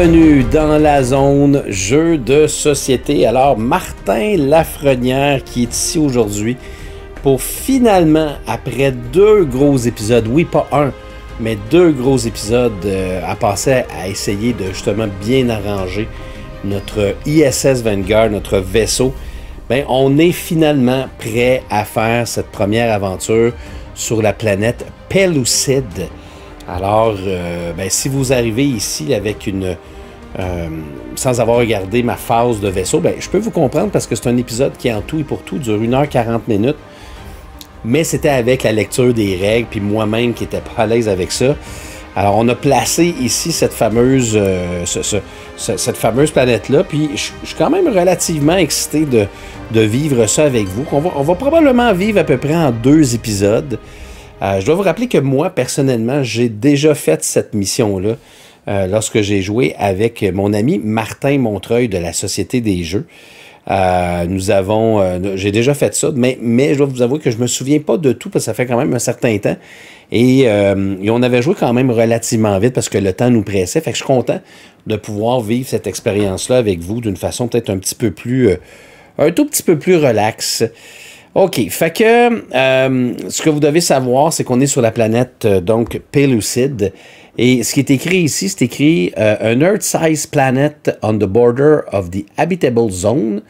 bienvenue dans la zone jeu de société. Alors, Martin Lafrenière qui est ici aujourd'hui pour finalement, après deux gros épisodes, oui, pas un, mais deux gros épisodes, euh, à passer à essayer de justement bien arranger notre ISS Vanguard, notre vaisseau. Ben, on est finalement prêt à faire cette première aventure sur la planète Pellucid. Alors, euh, ben, si vous arrivez ici avec une. Euh, sans avoir regardé ma phase de vaisseau, ben, je peux vous comprendre parce que c'est un épisode qui, en tout et pour tout, dure 1h40 minutes. Mais c'était avec la lecture des règles, puis moi-même qui n'étais pas à l'aise avec ça. Alors, on a placé ici cette fameuse, euh, cette fameuse planète-là, puis je, suis quand même relativement excité de, vivre ça avec vous. On va, on va probablement vivre à peu près en deux épisodes. Euh, je dois vous rappeler que moi, personnellement, j'ai déjà fait cette mission-là euh, lorsque j'ai joué avec mon ami Martin Montreuil de la Société des Jeux. Euh, nous avons, j'ai déjà fait ça, mais, mais je dois vous avouer que je me souviens pas de tout parce que ça fait quand même un certain temps. Et, et, on avait joué quand même relativement vite parce que le temps nous pressait. Fait que je suis content de pouvoir vivre cette expérience-là avec vous d'une façon peut-être un petit peu plus, un tout petit peu plus relaxe. OK. Fait que euh, ce que vous devez savoir, c'est qu'on est sur la planète euh, donc Pellucid. Et ce qui est écrit ici, c'est écrit euh, An Earth-sized planet on the border of the habitable zone.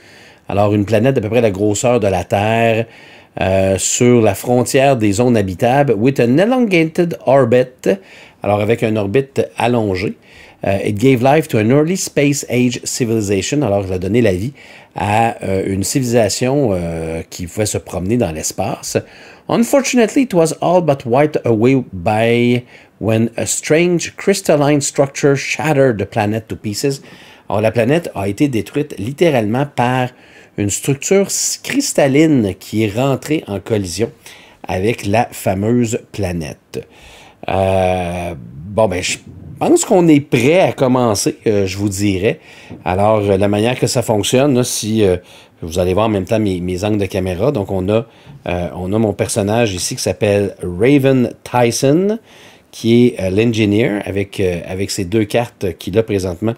Alors, une planète d'à peu près la grosseur de la Terre sur la frontière des zones habitables with an elongated orbit. Alors, avec une orbite allongée. It gave life to an early space age civilization. Alors, il a donné la vie à euh, une civilisation euh, qui pouvait se promener dans l'espace. Unfortunately, it was all but wiped away by when a strange crystalline structure shattered the planet to pieces. Alors, la planète a été détruite littéralement par une structure cristalline qui est rentrée en collision avec la fameuse planète. Euh, bon, ben, je pense qu'on est prêt à commencer, euh, je vous dirais. Alors, euh, la manière que ça fonctionne, si euh, vous allez voir en même temps mes, angles de caméra, donc on a, on a mon personnage ici qui s'appelle Raven Tyson, qui est l'engineer avec, avec ses deux cartes qu'il a présentement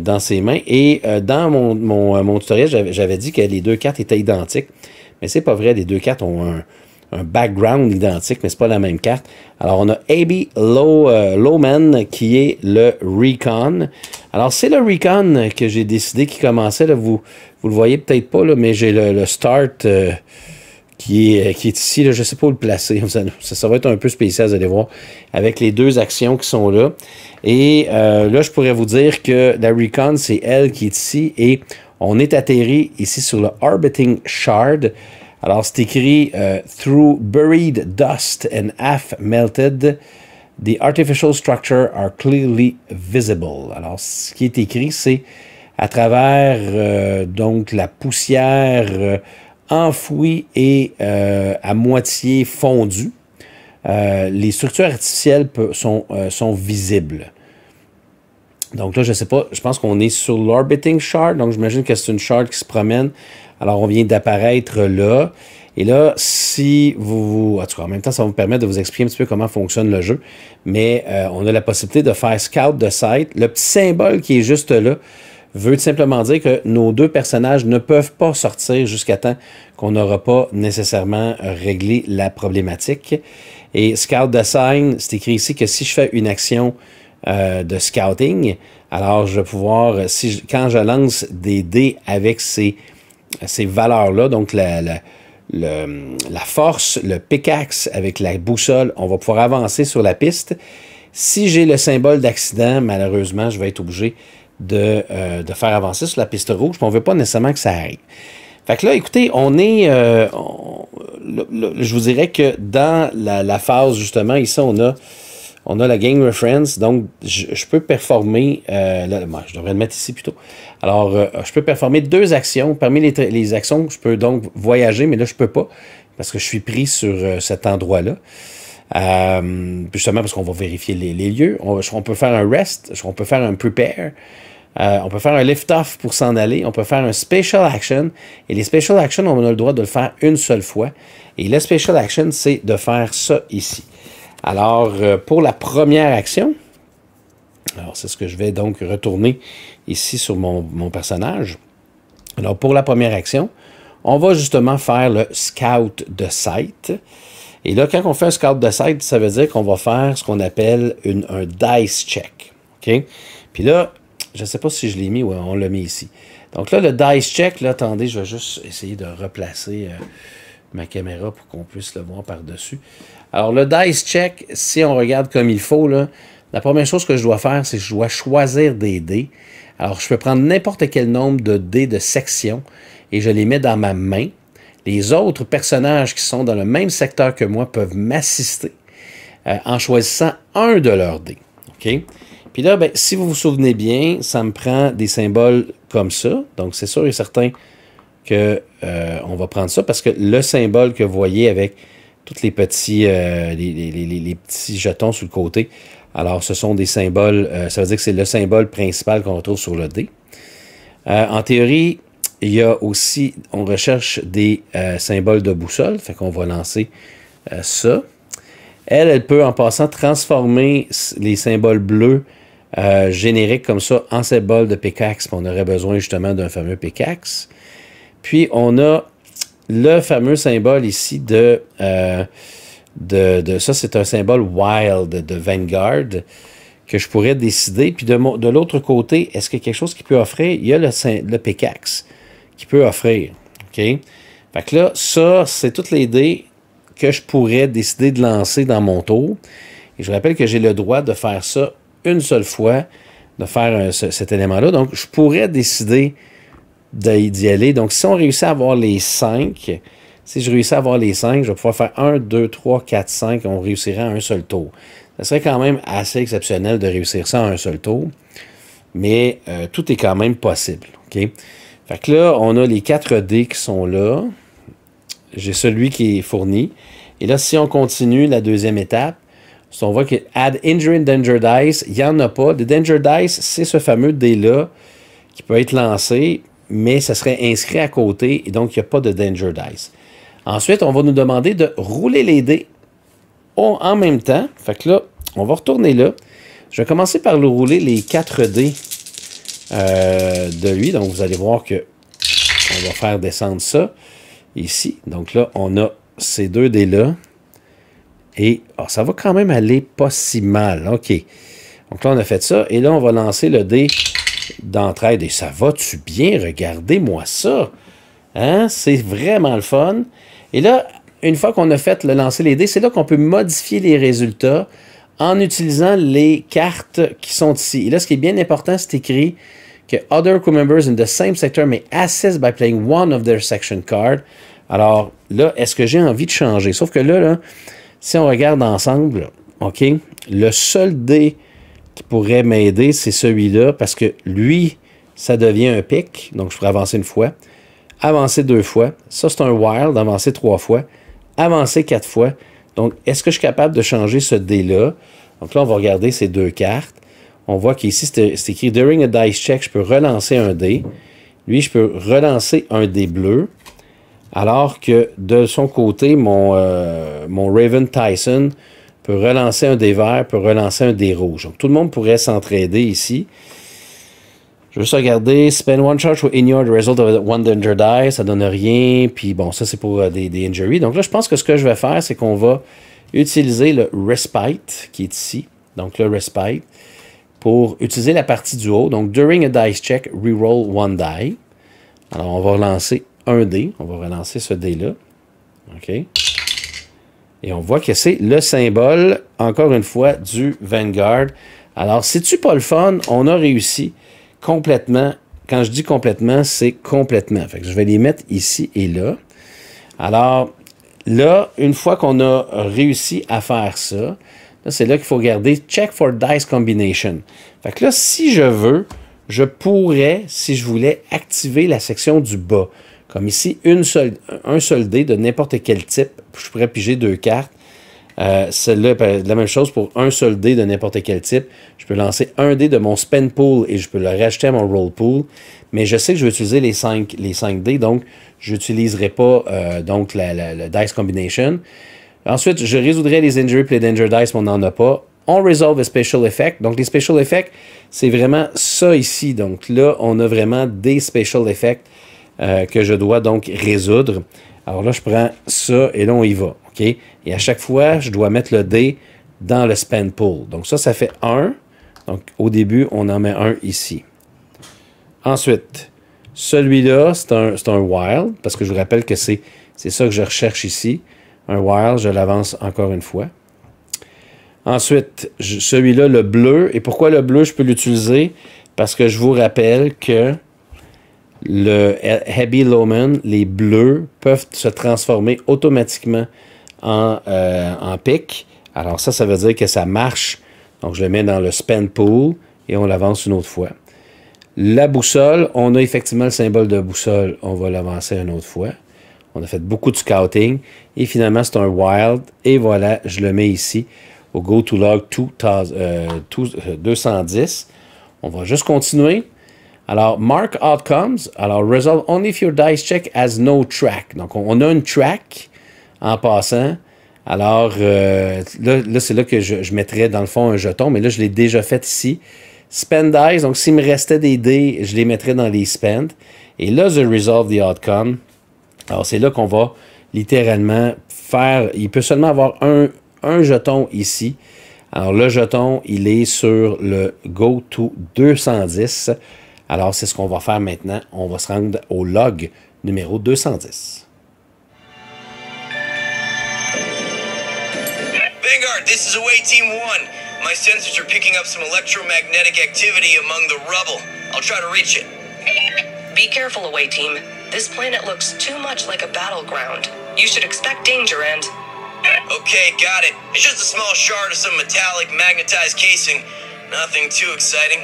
dans ses mains. Et dans mon, mon, mon tutoriel, j'avais dit que les deux cartes étaient identiques, mais c'est pas vrai, les deux cartes ont un un background identique, mais c'est pas la même carte. Alors, on a AB Low, euh, Lowman qui est le Recon. Alors, c'est le Recon que j'ai décidé qui commençait. Vous, vous le voyez peut-être pas, mais j'ai le, Start euh, qui, est, qui est ici. Là, je sais pas où le placer. Ça, ça, va être un peu spécial, vous allez voir, avec les deux actions qui sont là. Et euh, là, je pourrais vous dire que la Recon, c'est elle qui est ici. Et on est atterri ici sur le Orbiting Shard. Alors, c'est écrit euh, Through buried dust and half melted, the artificial structure are clearly visible. Alors, ce qui est écrit, c'est à travers euh, donc la poussière euh, enfouie et à moitié fondue, les structures artificielles sont, sont visibles. Donc là, je ne sais pas, je pense qu'on est sur l'orbiting shard, donc j'imagine que c'est une shard qui se promène alors, on vient d'apparaître là. Et là, si vous, en tout cas, en même temps, ça vous permettre de vous expliquer un petit peu comment fonctionne le jeu. Mais euh, on a la possibilité de faire scout de site. Le petit symbole qui est juste là veut simplement dire que nos deux personnages ne peuvent pas sortir jusqu'à temps qu'on n'aura pas nécessairement réglé la problématique. Et scout de sign, c'est écrit ici que si je fais une action euh, de scouting, alors je vais pouvoir, si quand je lance des dés avec ces ces valeurs-là, donc la, la, force, le pickaxe avec la boussole, on va pouvoir avancer sur la piste. Si j'ai le symbole d'accident, malheureusement, je vais être obligé de, euh, de, faire avancer sur la piste rouge, on ne veut pas nécessairement que ça arrive. Fait que là, écoutez, on est, euh, je vous dirais que dans la, phase, justement, ici, on a on a la Game Reference, donc je, peux performer, euh, je devrais le mettre ici plutôt. Alors, euh, je peux performer deux actions. Parmi les, actions, je peux donc voyager, mais là, je peux pas parce que je suis pris sur euh, cet endroit-là. justement parce qu'on va vérifier les, lieux. On, peut faire un rest, on peut faire un prepare. on peut faire un lift-off pour s'en aller. On peut faire un special action. Et les special actions, on a le droit de le faire une seule fois. Et le special action, c'est de faire ça ici. Alors, euh, pour la première action, Alors, c'est ce que je vais donc retourner ici sur mon, personnage. Alors, pour la première action, on va justement faire le scout de site. Et là, quand on fait un scout de site, ça veut dire qu'on va faire ce qu'on appelle un dice check. OK? Puis là, je ne sais pas si je l'ai mis ou on l'a mis ici. Donc là, le dice check, là, attendez, je vais juste essayer de replacer euh, ma caméra pour qu'on puisse le voir par-dessus. Alors, le dice check, si on regarde comme il faut, là, la première chose que je dois faire, c'est que je dois choisir des dés. Alors, je peux prendre n'importe quel nombre de dés de section et je les mets dans ma main. Les autres personnages qui sont dans le même secteur que moi peuvent m'assister euh, en choisissant un de leurs dés. OK? Puis là, ben, si vous vous souvenez bien, ça me prend des symboles comme ça. Donc, c'est sûr et certain qu'on euh, va prendre ça parce que le symbole que vous voyez avec tous les petits, euh, les, petits jetons sur le côté, alors ce sont des symboles, ça veut dire que c'est le symbole principal qu'on retrouve sur le dé. en théorie, il y a aussi, on recherche des euh, symboles de boussole, fait qu'on va lancer euh, ça. Elle, elle peut en passant transformer les symboles bleus euh, génériques comme ça en symboles de pickaxe. On aurait besoin justement d'un fameux pickaxe. Puis on a le fameux symbole ici de, de, de, ça, c'est un symbole wild de Vanguard que je pourrais décider. Puis de, de l'autre côté, est-ce qu'il y a quelque chose qui peut offrir? Il y a le, le qui peut offrir. OK? Fait que là, ça, c'est toutes les dés que je pourrais décider de lancer dans mon tour. Et je rappelle que j'ai le droit de faire ça une seule fois, de faire cet élément-là. Donc, je pourrais décider d'y aller. Donc, si on réussit à avoir les 5, si je réussis à avoir les 5, je vais pouvoir faire 1, 2, 3, 4, 5. On réussirait à un seul tour. Ça serait quand même assez exceptionnel de réussir ça à un seul tour. Mais euh, tout est quand même possible. OK? Fait que là, on a les 4 dés qui sont là. J'ai celui qui est fourni. Et là, si on continue la deuxième étape, on voit que Add Injury Danger Dice, il n'y en a pas. Le Danger Dice, c'est ce fameux dé-là qui peut être lancé, mais ça serait inscrit à côté et donc il n'y a pas de Danger Dice. Ensuite, on va nous demander de rouler les dés en même temps. Fait que là, on va retourner là. Je vais commencer par le rouler les 4 dés euh, de lui. Donc, vous allez voir que on va faire descendre ça ici. Donc là, on a ces deux dés-là. Et oh, ça va quand même aller pas si mal. OK. Donc là, on a fait ça. Et là, on va lancer le dé d'entraide. Et ça va-tu bien? Regardez-moi ça. Hein? C'est vraiment le fun. Et là, une fois qu'on a fait le lancer les dés, c'est là qu'on peut modifier les résultats en utilisant les cartes qui sont ici. Et là, ce qui est bien important, c'est écrit que other crew members in the same sector may assist by playing one of their section cards. Alors là, est-ce que j'ai envie de changer? Sauf que là, là, si on regarde ensemble, OK, le seul dé qui pourrait m'aider, c'est celui-là, parce que lui, ça devient un pic, donc je pourrais avancer une fois, avancer deux fois, ça c'est un wild, avancer trois fois, avancer quatre fois, donc, est-ce que je suis capable de changer ce dé-là? Donc là, on va regarder ces deux cartes. On voit qu'ici, c'est écrit During a dice check, je peux relancer un dé. Lui, je peux relancer un dé bleu. Alors que de son côté, mon, euh, mon Raven Tyson peut relancer un dé vert, peut relancer un dé rouge. Donc, tout le monde pourrait s'entraider ici. Je vais juste regarder. Spend one charge to ignore the result of one danger die. Ça donne rien. Puis bon, ça c'est pour euh, des, des, injuries. Donc là, je pense que ce que je vais faire, c'est qu'on va utiliser le respite qui est ici. Donc le respite pour utiliser la partie du haut. Donc during a dice check, reroll one die. Alors on va relancer un dé. On va relancer ce dé-là. OK. Et on voit que c'est le symbole, encore une fois, du Vanguard. Alors, c'est-tu pas le fun? On a réussi complètement. Quand je dis complètement, c'est complètement. Fait je vais les mettre ici et là. Alors, là, une fois qu'on a réussi à faire ça, c'est là qu'il faut regarder Check for Dice Combination. Fait que là, si je veux, je pourrais, si je voulais, activer la section du bas. Comme ici, un seul dé de n'importe quel type. Je pourrais piger deux cartes. Euh, Celle-là, la même chose pour un seul dé de n'importe quel type. Je peux lancer un dé de mon spend pool et je peux le rajouter à mon roll pool. Mais je sais que je vais utiliser les 5 les cinq dés, donc je n'utiliserai pas euh, donc la, dice combination. Ensuite, je résoudrai les injury les danger dice, mais on n'en a pas. on resolve a special effect. Donc, les special effects, c'est vraiment ça ici. Donc là, on a vraiment des special effects euh, que je dois donc résoudre. Alors là, je prends ça et là, on y va. OK? Et à chaque fois, je dois mettre le dé dans le spend pool. Donc ça, ça fait 1. Donc au début, on en met un ici. Ensuite, celui-là, c'est un, un, wild, parce que je vous rappelle que c'est ça que je recherche ici. Un wild, je l'avance encore une fois. Ensuite, celui-là, le bleu. Et pourquoi le bleu, je peux l'utiliser? Parce que je vous rappelle que le Heavy Lowman, les bleus, peuvent se transformer automatiquement en, euh, en pic. Alors ça, ça veut dire que ça marche. Donc je le mets dans le spend pool et on l'avance une autre fois. La boussole, on a effectivement le symbole de boussole. On va l'avancer une autre fois. On a fait beaucoup de scouting. Et finalement, c'est un wild. Et voilà, je le mets ici au go to log 210. Euh, on va juste continuer. Alors, mark outcomes. Alors, resolve only if your dice check has no track. Donc, on a une track en passant. Alors, euh, là, c'est là que je, mettrais dans le fond un jeton, mais là, je l'ai déjà fait ici. Spend dice, donc s'il me restait des dés, je les mettrais dans les spend. Et là, je resolve the outcome. Alors, c'est là qu'on va littéralement faire. Il peut seulement avoir un, un jeton ici. Alors, le jeton, il est sur le Go to 210. Alors, c'est ce qu'on va faire maintenant. On va se rendre au log numéro 210. Vanguard, this is away team one. My sensors are picking up some electromagnetic activity among the rubble. I'll try to reach it. Be careful, away team. This planet looks too much like a battleground. You should expect danger and Okay, got it. It's just a small shard of some metallic magnetized casing. Nothing too exciting.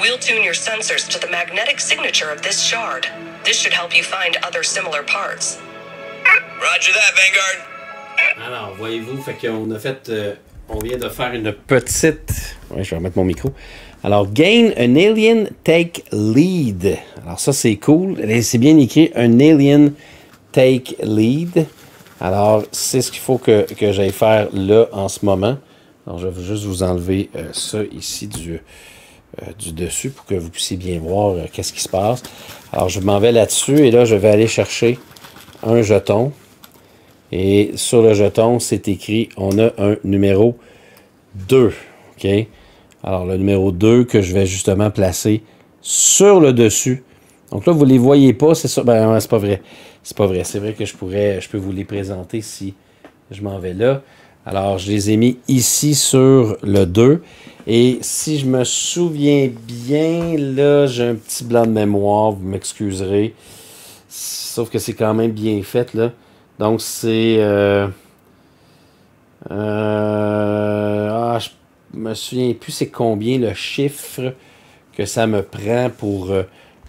We'll tune your sensors to the magnetic signature of this shard. This should help you find other similar parts. Roger that, Vanguard. Alors, voyez-vous, fait qu'on a fait. Euh, on vient de faire une petite. Ouais, je vais remettre mon micro. Alors, gain an alien take lead. Alors, ça, c'est cool. C'est bien écrit, un alien take lead. Alors, c'est ce qu'il faut que, que j'aille faire là en ce moment. Alors, je vais juste vous enlever euh, ça ici du, euh, du dessus pour que vous puissiez bien voir euh, qu'est-ce qui se passe. Alors, je m'en vais là-dessus et là, je vais aller chercher un jeton. Et sur le jeton, c'est écrit, on a un numéro 2. OK? Alors, le numéro 2 que je vais justement placer sur le dessus. Donc là, vous ne les voyez pas, c'est ça. Ben, c'est pas vrai. C'est pas vrai. C'est vrai que je pourrais, je peux vous les présenter si je m'en vais là. Alors, je les ai mis ici sur le 2. Et si je me souviens bien, là, j'ai un petit blanc de mémoire, vous m'excuserez. Sauf que c'est quand même bien fait, là. Donc, c'est... Euh, euh, ah, je me souviens plus c'est combien le chiffre que ça me prend pour... Euh,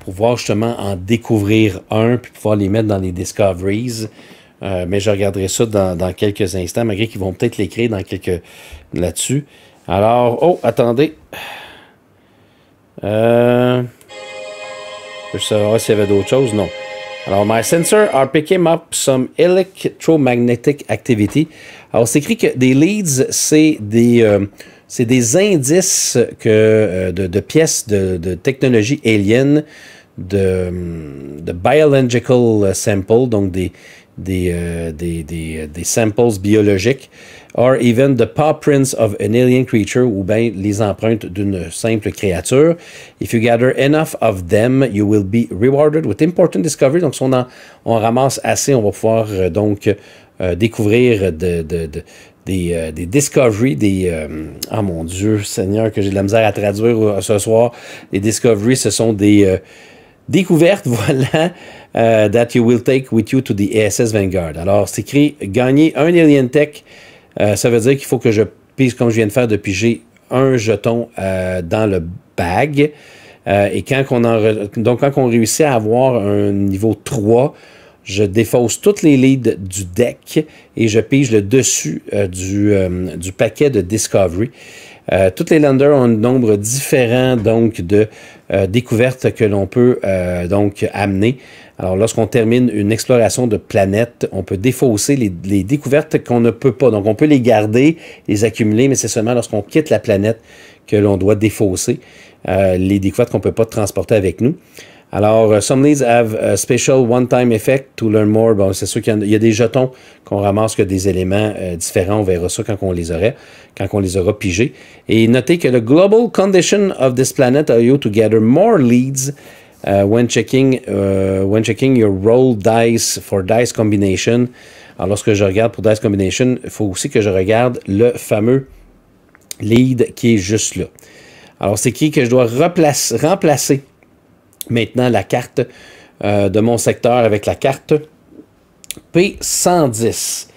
pouvoir justement en découvrir un, puis pouvoir les mettre dans les discoveries. Euh, mais je regarderai ça dans, quelques instants, malgré qu'ils vont peut-être l'écrire dans quelques là-dessus. Alors, oh, attendez. Euh, je savoir s'il y avait d'autres choses. Non. Alors, my sensor are picking up some electromagnetic activity. Alors, c'est écrit que des leads, c'est des, euh, c'est des indices que, de, pièces de, de technologie alien de, de biological sample, donc des, des, euh, des, des, des, samples biologiques, or even the paw prints of an alien creature, ou bien les empreintes d'une simple créature. If you gather enough of them, you will be rewarded with important discoveries. Donc, si on, en, on ramasse assez, on va pouvoir euh, donc euh, découvrir de, de, de des, euh, des discoveries, des... oh mon Dieu, Seigneur, que j'ai de la misère à traduire ce soir. Les discoveries, ce sont des Découverte, voilà, uh, that you will take with you to the ASS Vanguard. Alors, c'est écrit gagner un Alien Tech. Euh, ça veut dire qu'il faut que je pige, comme je viens de faire, de piger un jeton euh, dans le bag. et quand on en donc, quand réussit à avoir un niveau 3, je défausse toutes les leads du deck et je pige le dessus du, du paquet de Discovery. Euh, toutes les landers ont un nombre différent donc de euh, découvertes que l'on peut euh, donc amener. Alors, lorsqu'on termine une exploration de planète, on peut défausser les, découvertes qu'on ne peut pas. Donc, on peut les garder, les accumuler, mais c'est seulement lorsqu'on quitte la planète que l'on doit défausser les découvertes qu'on ne peut pas transporter avec nous. Alors, uh, some leads have a special one-time effect to learn more. Bon, c'est sûr qu'il y, a des jetons qu'on ramasse que des éléments euh, différents. On verra ça quand on les aurait, quand on les aura pigés. Et notez que le global condition of this planet allow you to gather more leads when checking uh, when checking your roll dice for dice combination. Alors, lorsque je regarde pour dice combination, il faut aussi que je regarde le fameux lead qui est juste là. Alors, c'est qui que je dois remplacer maintenant la carte euh, de mon secteur avec la carte P110.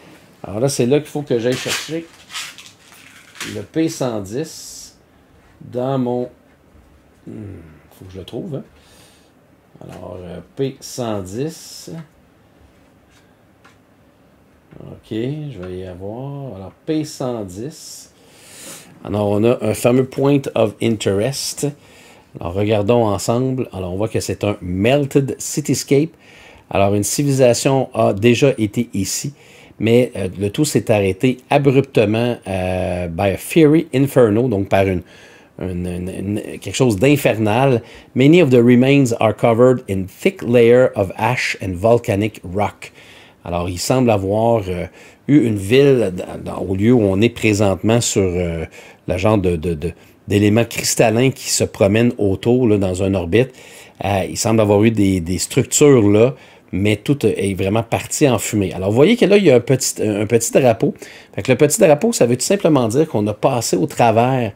Alors là, c'est là qu'il faut que j'aille chercher le P110 dans mon... Il hmm, faut que je le trouve. Hein. Alors, euh, P110. OK, je vais y avoir. Alors, P110. Alors, on a un fameux point of interest. Alors, regardons ensemble. Alors, on voit que c'est un melted cityscape. Alors, une civilisation a déjà été ici, mais euh, le tout s'est arrêté abruptement euh, by a fiery inferno, donc par une, quelque chose d'infernal. Many of the remains are covered in thick layer of ash and volcanic rock. Alors, il semble avoir euh, eu une ville au lieu où on est présentement sur euh, la genre de, d'éléments cristallins qui se promènent autour là, dans une orbite. Euh, il semble avoir eu des, des, structures là, mais tout est vraiment parti en fumée. Alors, vous voyez que là, il y a un petit, un petit drapeau. Fait que le petit drapeau, ça veut tout simplement dire qu'on a passé au travers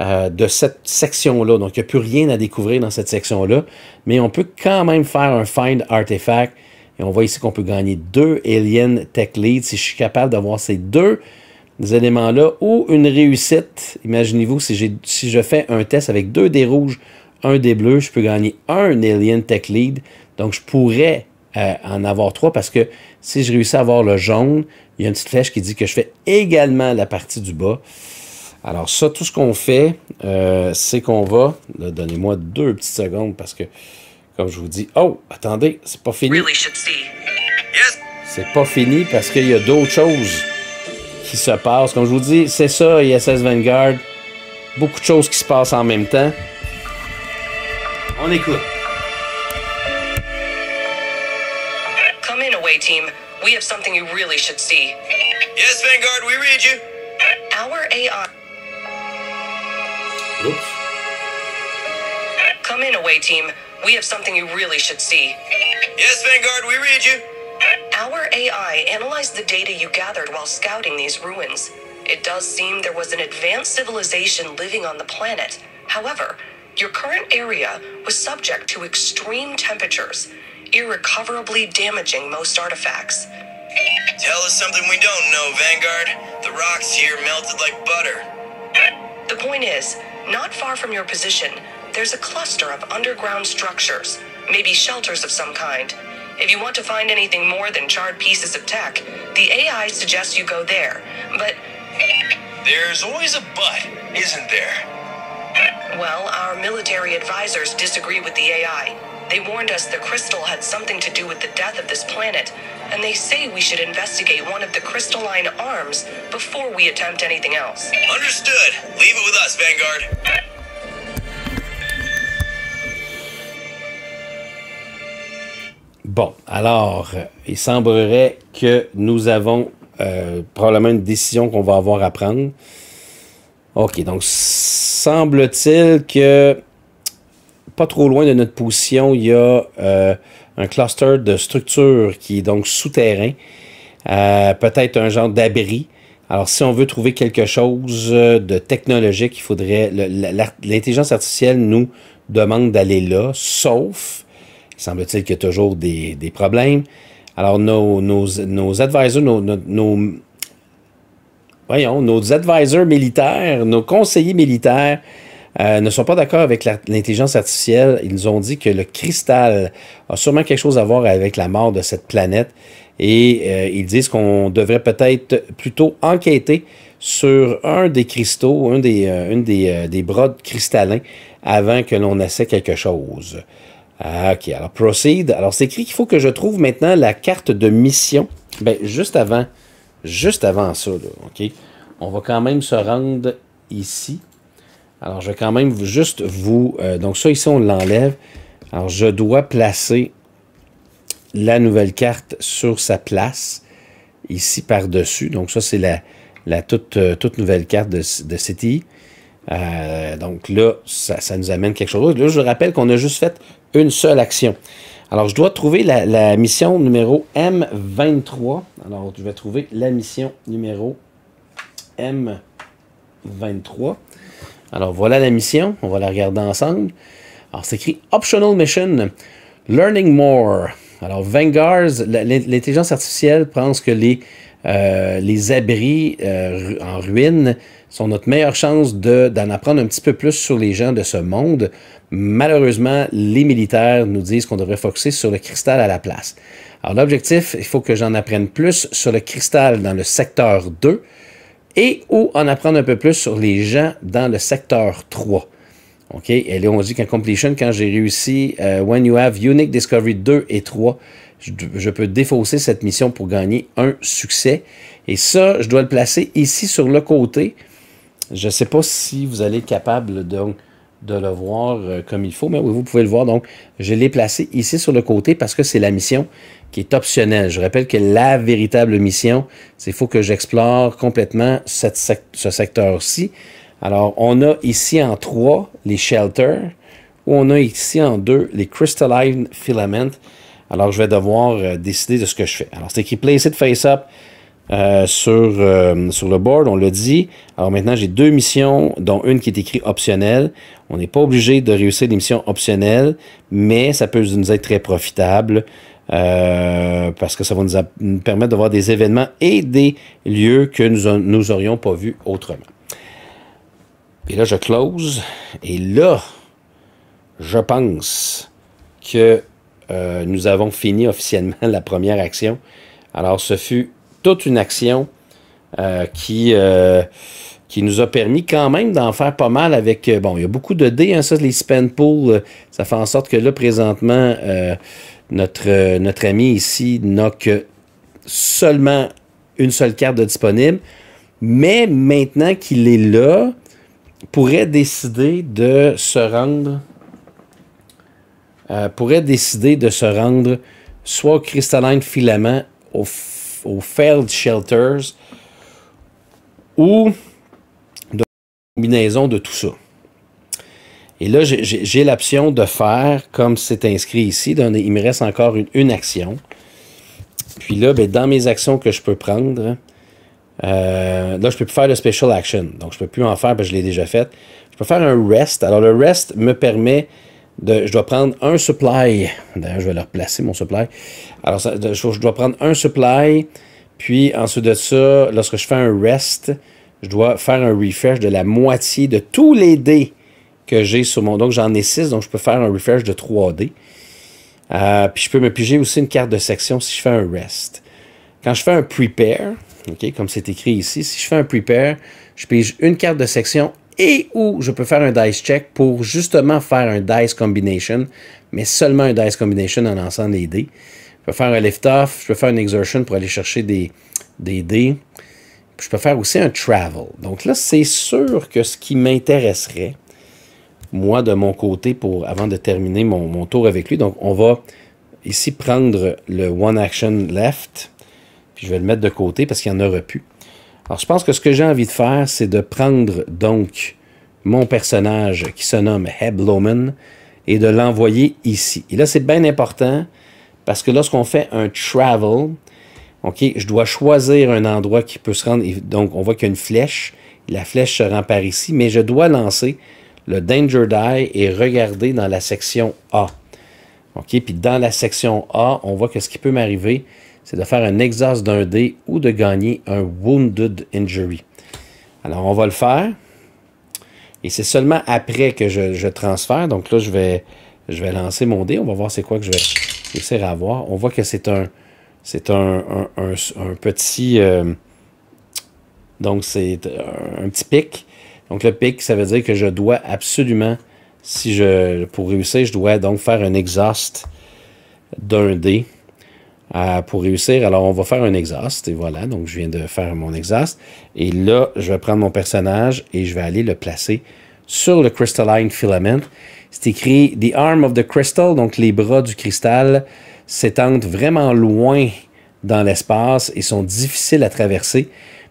euh, de cette section-là. Donc, il n'y a plus rien à découvrir dans cette section-là, mais on peut quand même faire un find artefact. Et on voit ici qu'on peut gagner deux Alien Tech Leads. Si je suis capable d'avoir ces deux éléments-là, ou une réussite. Imaginez-vous, si, si je fais un test avec deux dés rouges, un dé bleu, je peux gagner un Alien Tech Lead. Donc, je pourrais euh, en avoir trois parce que si je réussis à avoir le jaune, il y a une petite flèche qui dit que je fais également la partie du bas. Alors ça, tout ce qu'on fait, euh, c'est qu'on va... Donnez-moi deux petites secondes parce que, comme je vous dis... Oh, attendez, c'est pas fini. C'est pas fini parce qu'il y a d'autres choses qui se passe. Comme je vous dis, c'est ça, ISS Vanguard. Beaucoup de choses qui se passent en même temps. On écoute. Come in, away team. We have something you really should see. Yes, Vanguard, we read you. Our AI. In, away team. We have something you really should see. Yes, Vanguard, we read you. Our AI analyzed the data you gathered while scouting these ruins. It does seem there was an advanced civilization living on the planet. However, your current area was subject to extreme temperatures, irrecoverably damaging most artifacts. Tell us something we don't know, Vanguard. The rocks here melted like butter. The point is, not far from your position, there's a cluster of underground structures, maybe shelters of some kind. If you want to find anything more than charred pieces of tech, the AI suggests you go there. But. There's always a but, isn't there? Well, our military advisors disagree with the AI. They warned us the crystal had something to do with the death of this planet, and they say we should investigate one of the crystalline arms before we attempt anything else. Understood. Leave it with us, Vanguard. Bon, alors, euh, il semblerait que nous avons euh, probablement une décision qu'on va avoir à prendre. OK, donc semble-t-il que pas trop loin de notre position, il y a euh, un cluster de structures qui est donc souterrain, peut-être un genre d'abri. Alors, si on veut trouver quelque chose de technologique, il faudrait. L'intelligence artificielle nous demande d'aller là, sauf semble-t-il qu'il y a toujours des, problèmes. Alors, nos, nos, nos advisors, nos, nos, voyons, nos advisors militaires, nos conseillers militaires euh, ne sont pas d'accord avec l'intelligence artificielle. Ils nous ont dit que le cristal a sûrement quelque chose à voir avec la mort de cette planète Et euh, ils disent qu'on devrait peut-être plutôt enquêter sur un des cristaux, un des, euh, une des, des brodes cristallins avant que l'on essaie quelque chose. Ah, OK, alors proceed. Alors c'est écrit qu'il faut que je trouve maintenant la carte de mission. Ben, juste avant, juste avant ça, là, OK? On va quand même se rendre ici. Alors, je vais quand même juste vous... euh, donc ça, ici, on l'enlève. Alors, je dois placer la nouvelle carte sur sa place, ici par-dessus. Donc ça, c'est la, la toute, euh, nouvelle carte de, de City. Euh, donc là, ça, ça nous amène quelque chose. Là, je rappelle qu'on a juste fait une seule action. Alors, je dois trouver la, mission numéro M23. Alors, je vais trouver la mission numéro M23. Alors, voilà la mission. On va la regarder ensemble. Alors, c'est écrit Optional Mission, Learning More. Alors, Vanguards, la- l'intelligence artificielle pense que les, euh, abris euh, en ruine sont notre meilleure chance de- d'en apprendre un petit peu plus sur les gens de ce monde. Malheureusement, les militaires nous disent qu'on devrait focuser sur le cristal à la place. Alors, l'objectif, il faut que j'en apprenne plus sur le cristal dans le secteur 2 et ou en apprendre un peu plus sur les gens dans le secteur 3. OK? Et là, on dit qu'en completion, quand j'ai réussi euh, When you have Unique Discovery 2 et 3, je, je peux défausser cette mission pour gagner un succès. Et ça, je dois le placer ici sur le côté. Je ne sais pas si vous allez être capable de, de le voir euh, comme il faut, mais oui, vous pouvez le voir. Donc, je l'ai placé ici sur le côté parce que c'est la mission qui est optionnelle. Je rappelle que la véritable mission, c'est qu'il faut que j'explore complètement ce secteur-ci. Alors, on a ici en 3 les shelters, ou on a ici en 2 les crystalline filaments. Alors, je vais devoir euh, décider de ce que je fais. Alors, c'est écrit Place it face up euh, sur, euh, sur le board, on l'a dit. Alors maintenant, j'ai deux missions, dont une qui est écrite optionnelle. On n'est pas obligé de réussir des missions optionnelles, mais ça peut nous être très profitable euh, parce que ça va nous, permettre de voir des événements et des lieux que nous nous aurions pas vus autrement. Et là, je close. Et là, je pense que nous avons fini officiellement la première action. Alors, ce fut toute une action euh, qui, euh, qui nous a permis quand même d'en faire pas mal avec... euh, bon, il y a beaucoup de dés, hein, ça, les spend pool, euh, ça fait en sorte que là, présentement, notre, notre ami ici n'a que seulement une seule carte de disponible. Mais maintenant qu'il est là, pourrait décider de se rendre pourrait décider de se rendre soit au Crystalline Filament, au, f- au Failed Shelters, ou de combinaison de tout ça. Et là, j'ai- l'option de faire comme c'est inscrit ici. Il me reste encore une, action. Puis là, ben, dans mes actions que je peux prendre, euh, là, je peux plus faire le special action. Donc, je peux plus en faire parce que je l'ai déjà fait. Je peux faire un rest. Alors, le rest me permet Je dois prendre un supply. D'ailleurs, je vais le replacer, mon supply. Alors, je dois prendre un supply. Puis, ensuite de ça, lorsque je fais un rest, je dois faire un refresh de la moitié de tous les dés que j'ai sur mon. Donc, j'en ai 6, donc je peux faire un refresh de 3 dés. Euh, puis je peux me piger aussi une carte de section si je fais un rest. Quand je fais un prepare, comme c'est écrit ici, si je fais un prepare, je pige une carte de section et ou je peux faire un dice check pour justement faire un dice combination, mais seulement un dice combination en lançant les dés. Je peux faire un lift-off, je peux faire une exertion pour aller chercher des, des dés. Je peux faire aussi un travel. Donc là, c'est sûr que ce qui m'intéresserait, moi, de mon côté, pour, avant de terminer mon, mon tour avec lui. Donc, on va ici prendre le One Action Left, puis je vais le mettre de côté parce qu'il n'y en aura plus. Alors, je pense que ce que j'ai envie de faire, c'est de prendre donc mon personnage qui se nomme Heb Loman et de l'envoyer ici. Et là, c'est bien important parce que lorsqu'on fait un travel, OK, je dois choisir un endroit qui peut se rendre. Donc, on voit qu'il y a une flèche. La flèche se rend par ici, mais je dois lancer le Danger Die et regarder dans la section A. OK, puis dans la section A, on voit que ce qui peut m'arriver, c'est de faire un exhaust d'un dé ou de gagner un Wounded Injury. Alors, on va le faire. Et c'est seulement après que je, transfère. Donc là, je vais, je vais lancer mon dé. On va voir c'est quoi que je vais réussir à avoir. On voit que c'est un, C'est un, petit. Euh, donc, c'est un, petit pic. Donc, le pic, ça veut dire que je dois absolument, si je, pour réussir, je dois donc faire un exhaust d'un dé euh, pour réussir. Alors, on va faire un exhaust. Et voilà, donc je viens de faire mon exhaust. Et là, je vais prendre mon personnage et je vais aller le placer sur le Crystalline Filament. C'est écrit The Arm of the Crystal, donc les bras du cristal s'étendent vraiment loin dans l'espace et sont difficiles à traverser,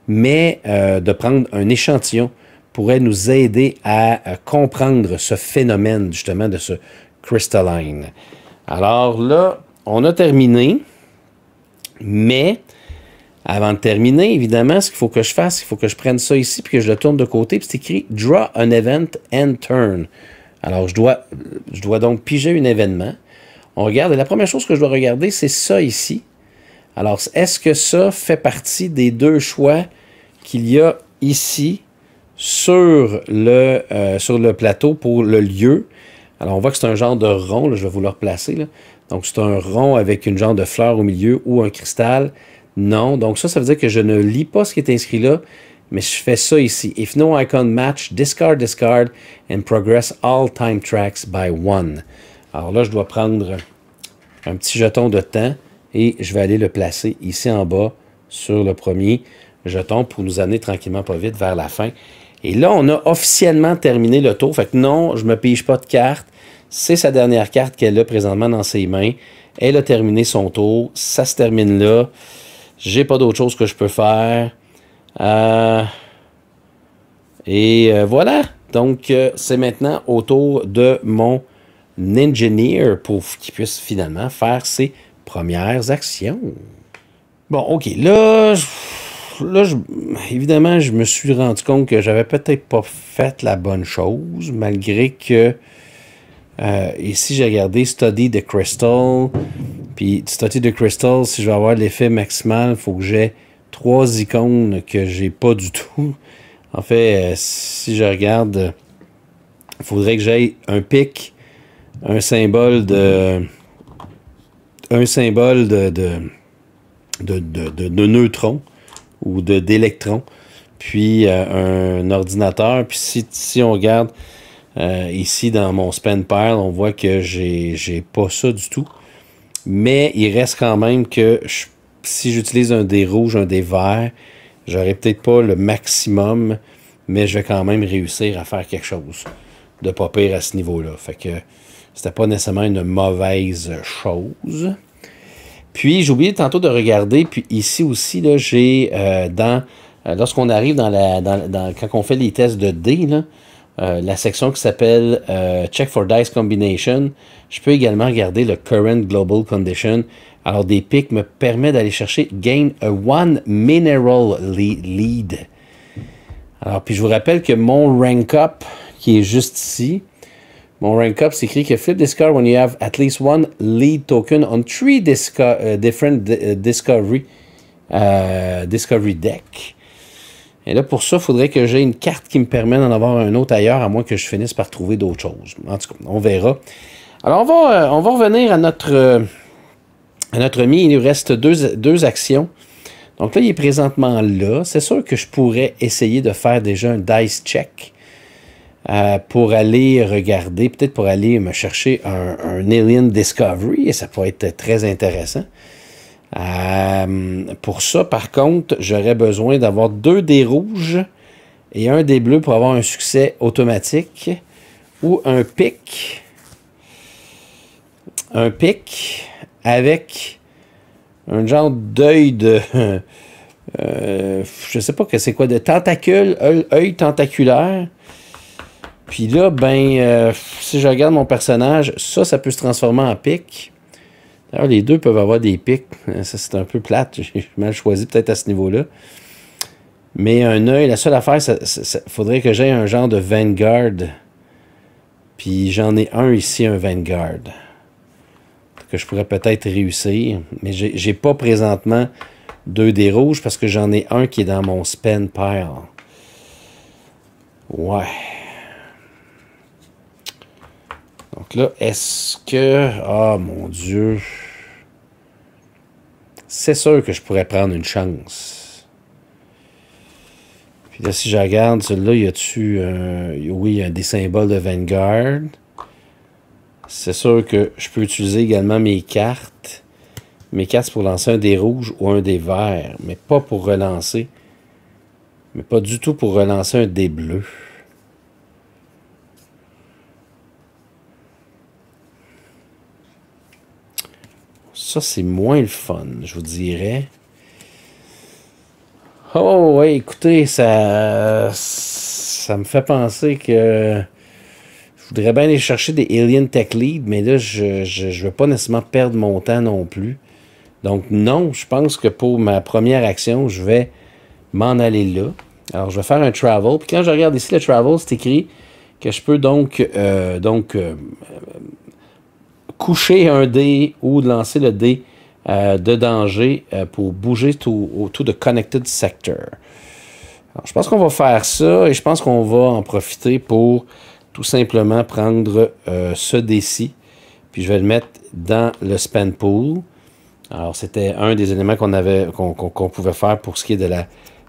mais euh, de prendre un échantillon pourrait nous aider à, comprendre ce phénomène justement de ce crystalline. Alors là, on a terminé, mais avant de terminer, évidemment, ce qu'il faut que je fasse, il faut que je prenne ça ici puis que je le tourne de côté. Puis c'est écrit Draw an event and turn. Alors, je dois, donc piger un événement. On regarde, et la première chose que je dois regarder, c'est ça ici. Alors, est-ce que ça fait partie des deux choix qu'il y a ici sur le, euh, sur le plateau pour le lieu? Alors, on voit que c'est un genre de rond, je vais vous le replacer. Donc, c'est un rond avec une genre de fleur au milieu ou un cristal. Non, donc ça, ça veut dire que je ne lis pas ce qui est inscrit là, mais je fais ça ici. If no icon match, discard, discard, and progress all time tracks by one. Alors là, je dois prendre un petit jeton de temps et je vais aller le placer ici en bas sur le premier jeton pour nous amener tranquillement pas vite vers la fin. Et là, on a officiellement terminé le tour. Fait que non, je ne me pige pas de carte. C'est sa dernière carte qu'elle a présentement dans ses mains. Elle a terminé son tour. Ça se termine là. J'ai pas d'autre chose que je peux faire. Euh, et euh, voilà. Donc, euh, c'est maintenant autour de mon engineer pour qu'il puisse finalement faire ses premières actions. Bon, OK. Là, là évidemment, je me suis rendu compte que j'avais peut-être pas fait la bonne chose, malgré que ici, j'ai regardé Study the Crystal. Puis Study the Crystal, si je veux avoir l'effet maximal, il faut que j'ai trois icônes que j'ai pas du tout. En fait, euh, si je regarde, il faudrait que j'aille un pic, un symbole de. Un symbole de, de, de, neutrons ou d'électrons, puis euh, un ordinateur. Puis si, si on regarde euh, ici dans mon spend pile, on voit que j'ai pas ça du tout. Mais il reste quand même que si j'utilise un dé rouge, un dé vert, j'aurai peut-être pas le maximum, mais je vais quand même réussir à faire quelque chose de pas pire à ce niveau-là. Fait que c'était pas nécessairement une mauvaise chose. Puis j'ai oublié tantôt de regarder, puis ici aussi, j'ai euh, dans. Euh, lorsqu'on arrive dans la. Quand on fait les tests de dés, là, euh, la section qui s'appelle Check for Dice Combination, je peux également regarder le Current Global Condition alors, des pics me permet d'aller chercher Gain a One Mineral Lead. Alors, puis je vous rappelle que mon rank up, qui est juste ici, mon rank up, c'est écrit que flip discard when you have at least one lead token on three uh, different discovery, discovery deck. Et là, pour ça, il faudrait que j'ai une carte qui me permet d'en avoir un autre ailleurs, à moins que je finisse par trouver d'autres choses. En tout cas, on verra. Alors, on va, euh, on va revenir à notre, euh, à notre ami, il nous reste deux, actions. Donc là, il est présentement là. C'est sûr que je pourrais essayer de faire déjà un dice check euh, pour aller regarder, peut-être pour aller me chercher un, Alien Discovery, et ça pourrait être très intéressant. Euh, pour ça, par contre, j'aurais besoin d'avoir deux dés rouges et un dé bleu pour avoir un succès automatique ou un pic. Un pic avec un genre d'œil de. Euh, je sais pas que c'est quoi, de tentacule, œil, tentaculaire. Puis là, ben, euh, si je regarde mon personnage, ça, ça peut se transformer en pic. Les deux peuvent avoir des pics. Euh, ça, c'est un peu plate. J'ai mal choisi peut-être à ce niveau-là. Mais un œil, la seule affaire, il faudrait que j'aie un genre de Vanguard. Puis j'en ai un ici, un Vanguard que je pourrais peut-être réussir. Mais j'ai pas présentement deux des rouges parce que j'en ai un qui est dans mon spend pile. Ouais. Donc là, est-ce que... Ah, mon Dieu. C'est sûr que je pourrais prendre une chance. Puis là, si je regarde, celui-là, y a-tu... oui, il y a des symboles de Vanguard. C'est sûr que je peux utiliser également mes cartes. Mes cartes pour lancer un des rouges ou un des verts, mais pas pour relancer. Mais pas du tout pour relancer un des bleus. Ça, c'est moins le fun, je vous dirais. Oh, ouais, écoutez, ça, ça me fait penser que je voudrais bien aller chercher des Alien Tech Lead, mais là, je ne veux pas nécessairement perdre mon temps non plus. Donc, non, je pense que pour ma première action, je vais m'en aller là. Alors, je vais faire un travel. Puis quand je regarde ici le travel, c'est écrit que je peux donc, euh, euh, coucher un dé ou lancer le dé euh, de danger pour bouger tout, tout de connected sector. Je pense qu'on va faire ça et je pense qu'on va en profiter pour tout simplement prendre euh, ce déci, puis je vais le mettre dans le spend pool. Alors, c'était un des éléments qu'on avait qu'on pouvait faire pour ce qui est de la,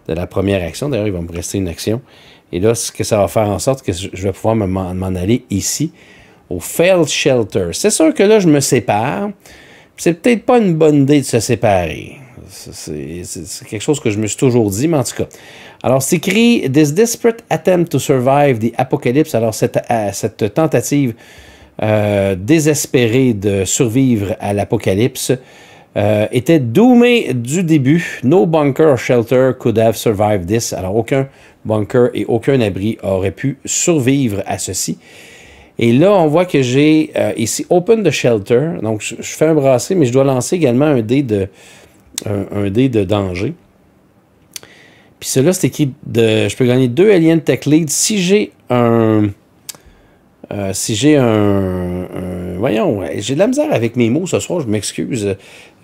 de la première action. D'ailleurs, il va me rester une action. Et là, ce que ça va faire en sorte que je vais pouvoir m'en aller ici, au Failed Shelter. C'est sûr que là, je me sépare. C'est peut-être pas une bonne idée de se séparer. C'est quelque chose que je me suis toujours dit, mais en tout cas. Alors, c'est écrit This desperate attempt to survive the apocalypse. Alors, cette, euh, tentative euh, désespérée de survivre à l'apocalypse euh, était doomée du début. No bunker or shelter could have survived this. Alors, aucun bunker et aucun abri aurait pu survivre à ceci. Et là, on voit que j'ai ici Open the Shelter. Donc, je, fais un brassé, mais je dois lancer également un dé de, un, dé de danger. Puis celui-là, c'est écrit de. Je peux gagner deux Alien Tech Lead si j'ai un. Euh, si j'ai un, Voyons, j'ai de la misère avec mes mots ce soir, je m'excuse.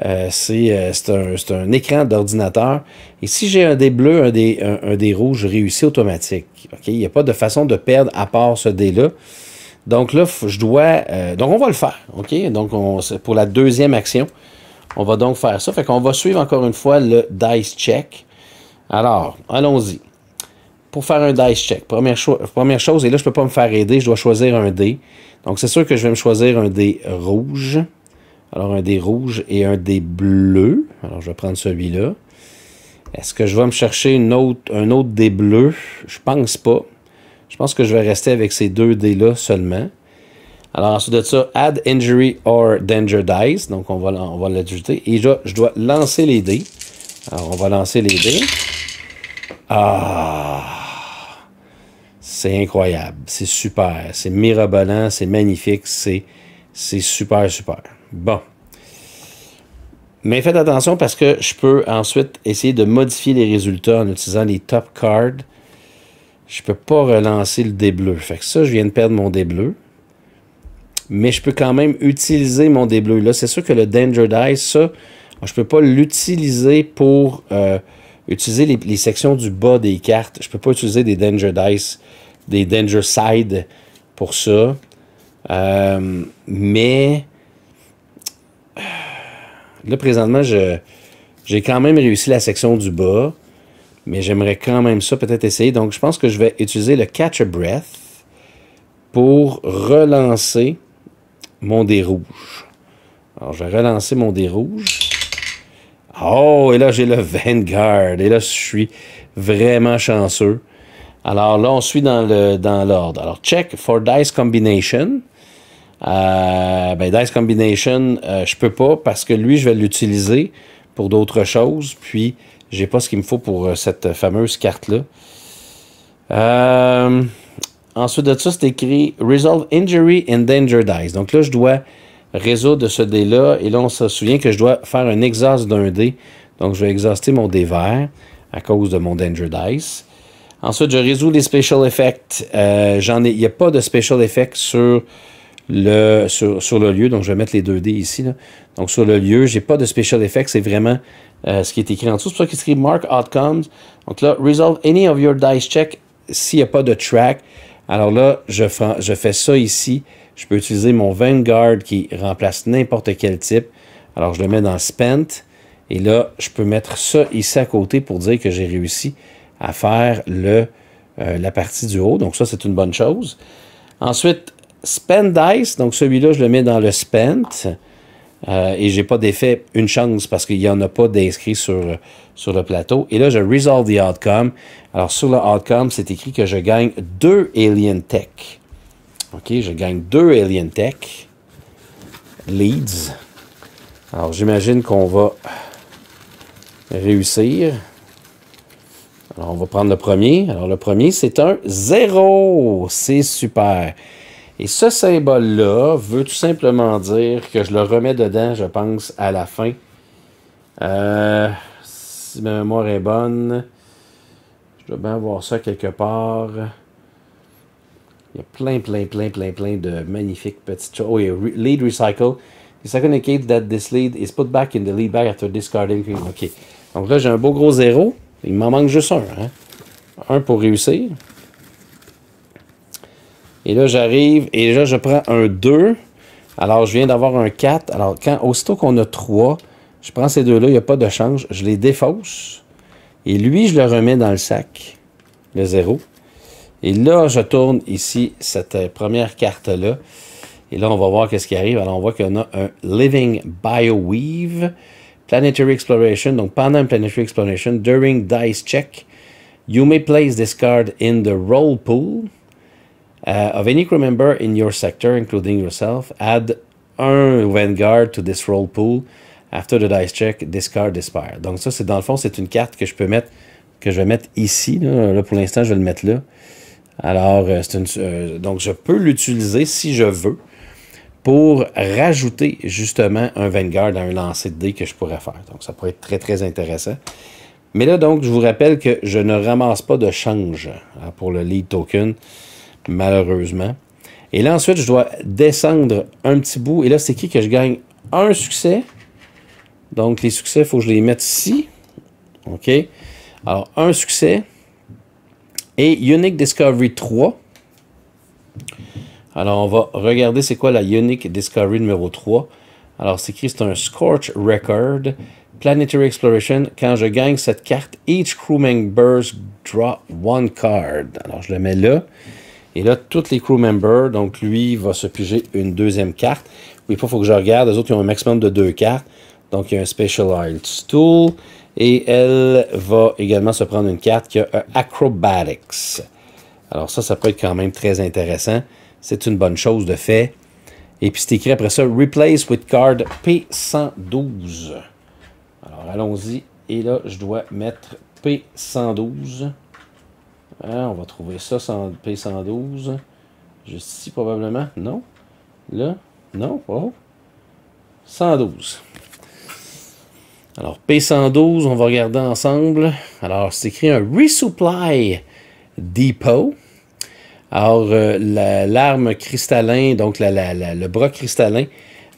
Euh, c'est un, un, écran d'ordinateur. Et si j'ai un dé bleu, un dé, un, des rouges, je réussis automatique. Il n'y a pas de façon de perdre à part ce dé-là. Donc là, je dois. Euh, donc on va le faire. OK? Donc on, pour la deuxième action. On va donc faire ça. Fait qu'on va suivre encore une fois le dice check. Alors, allons-y. Pour faire un dice check, première, chose, et là, je ne peux pas me faire aider, je dois choisir un dé. Donc, c'est sûr que je vais me choisir un dé rouge. Alors, un dé rouge et un dé bleu. Alors, je vais prendre celui-là. Est-ce que je vais me chercher un autre dé bleu? Je pense pas. Je pense que je vais rester avec ces deux dés-là seulement. Alors ensuite de ça, add injury or danger dice. Donc on va, on va l'ajouter. Et je, je dois lancer les dés. Alors on va lancer les dés. Ah! C'est incroyable. C'est super. C'est mirabolant. C'est magnifique. C'est super, super. Bon. Mais faites attention parce que je peux ensuite essayer de modifier les résultats en utilisant les top cards. Je peux pas relancer le dé bleu. Fait que ça, je viens de perdre mon dé bleu mais je peux quand même utiliser mon dé bleu. Là, c'est sûr que le Danger Dice, ça, je peux pas l'utiliser pour euh, utiliser les, sections du bas des cartes. Je peux pas utiliser des Danger Dice, des Danger Side pour ça. Euh, mais là, présentement, j'ai quand même réussi la section du bas. Mais j'aimerais quand même ça peut-être essayer. Donc, je pense que je vais utiliser le Catch a Breath pour relancer mon dé rouge. Alors, je vais relancer mon dé rouge. Oh, et là, j'ai le Vanguard. Et là, je suis vraiment chanceux. Alors là, on suit dans l'ordre. Alors, check for dice combination. Euh, ben, dice combination, euh, je peux pas parce que lui, je vais l'utiliser pour d'autres choses. Puis, j'ai pas ce qu'il me faut pour euh, cette fameuse carte-là. Euh, Ensuite de ça, c'est écrit Resolve Injury and Danger Dice. Donc là, je dois résoudre ce dé-là. Et là, on se souvient que je dois faire un exhaust d'un dé. Donc, je vais exhauster mon dé vert à cause de mon Danger Dice. Ensuite, je résous les Special Effects. Euh, il n'y a pas de Special Effects sur sur, le lieu. Donc, je vais mettre les deux dés ici. Donc, sur le lieu, j'ai pas de Special Effects. C'est vraiment euh, ce qui est écrit en dessous. C'est pour ça qu'il écrit Mark Outcomes. Donc là, Resolve any of your dice check s'il n'y a pas de track. Alors là, je, fais ça ici. Je peux utiliser mon Vanguard qui remplace n'importe quel type. Alors, je le mets dans Spent. Et là, je peux mettre ça ici à côté pour dire que j'ai réussi à faire le, euh, la partie du haut. Donc ça, c'est une bonne chose. Ensuite, Spend Dice. Donc celui-là, je le mets dans le Spent. Euh, et j'ai pas d'effet une chance parce qu'il n'y en a pas d'inscrit sur, sur le plateau. Et là, je resolve the outcome. Alors, sur le outcome, c'est écrit que je gagne deux Alien Tech. OK, je gagne deux Alien Tech leads. Alors, j'imagine qu'on va réussir. Alors, on va prendre le premier. Alors, le premier, c'est un 0. C'est super. Et ce symbole-là veut tout simplement dire que je le remets dedans, je pense, à la fin. Euh, si ma mémoire est bonne, je dois bien voir ça quelque part. Il y a plein, plein, plein, plein, plein de magnifiques petites choses. Oh, il y a lead recycle. Indicates that this lead is put back in the lead bag after discarding. OK. Donc là, j'ai un beau gros zéro. Il m'en manque juste un. Hein? Un pour réussir. Et là, j'arrive et là, je prends un 2. Alors, je viens d'avoir un 4. Alors, quand, aussitôt qu'on a 3, je prends ces deux-là, il n'y a pas de change. Je les défausse. Et lui, je le remets dans le sac, le 0. Et là, je tourne ici cette euh, première carte-là. Et là, on va voir qu'est-ce qui arrive. Alors, on voit qu'on a un Living BioWeave, Planetary Exploration. Donc, pendant Planetary Exploration, during Dice Check, you may place this card in the roll pool uh, of any crew member in your sector, including yourself. Add un Vanguard to this roll pool. After the dice check, discard Despair. Donc ça, c'est dans le fond, c'est une carte que je peux mettre, que je vais mettre ici. Là, là pour l'instant, je vais le mettre là. Alors, euh, une, euh, donc je peux l'utiliser si je veux pour rajouter justement un Vanguard à un lancer de dés que je pourrais faire. Donc, ça pourrait être très, très intéressant. Mais là, donc, je vous rappelle que je ne ramasse pas de change hein, pour le lead token, malheureusement. Et là, ensuite, je dois descendre un petit bout. Et là, c'est qui que je gagne un succès. Donc, les succès, il faut que je les mette ici. OK? Alors, un succès. Et Unique Discovery 3. Alors, on va regarder c'est quoi la Unique Discovery numéro 3. Alors, c'est écrit, c'est un Scorch Record. Planetary Exploration. Quand je gagne cette carte, each crew members drop one card. Alors, je le mets là. Et là, tous les crew members, donc lui, va se piger une deuxième carte. Oui, il faut que je regarde. Les autres, ils ont un maximum de deux cartes. Donc, il y a un Specialized Tool. Et elle va également se prendre une carte qui a un Acrobatics. Alors ça, ça peut être quand même très intéressant. C'est une bonne chose de fait. Et puis c'est écrit après ça, Replace with card P112. Alors allons-y. Et là, je dois mettre P112. Hein, on va trouver ça, P112. Juste ici probablement. Non. Là. Non. Oh. 112. Alors, P112, on va regarder ensemble. Alors, c'est écrit un Resupply Depot. Alors, euh, l'arme cristallin, donc le bras cristallin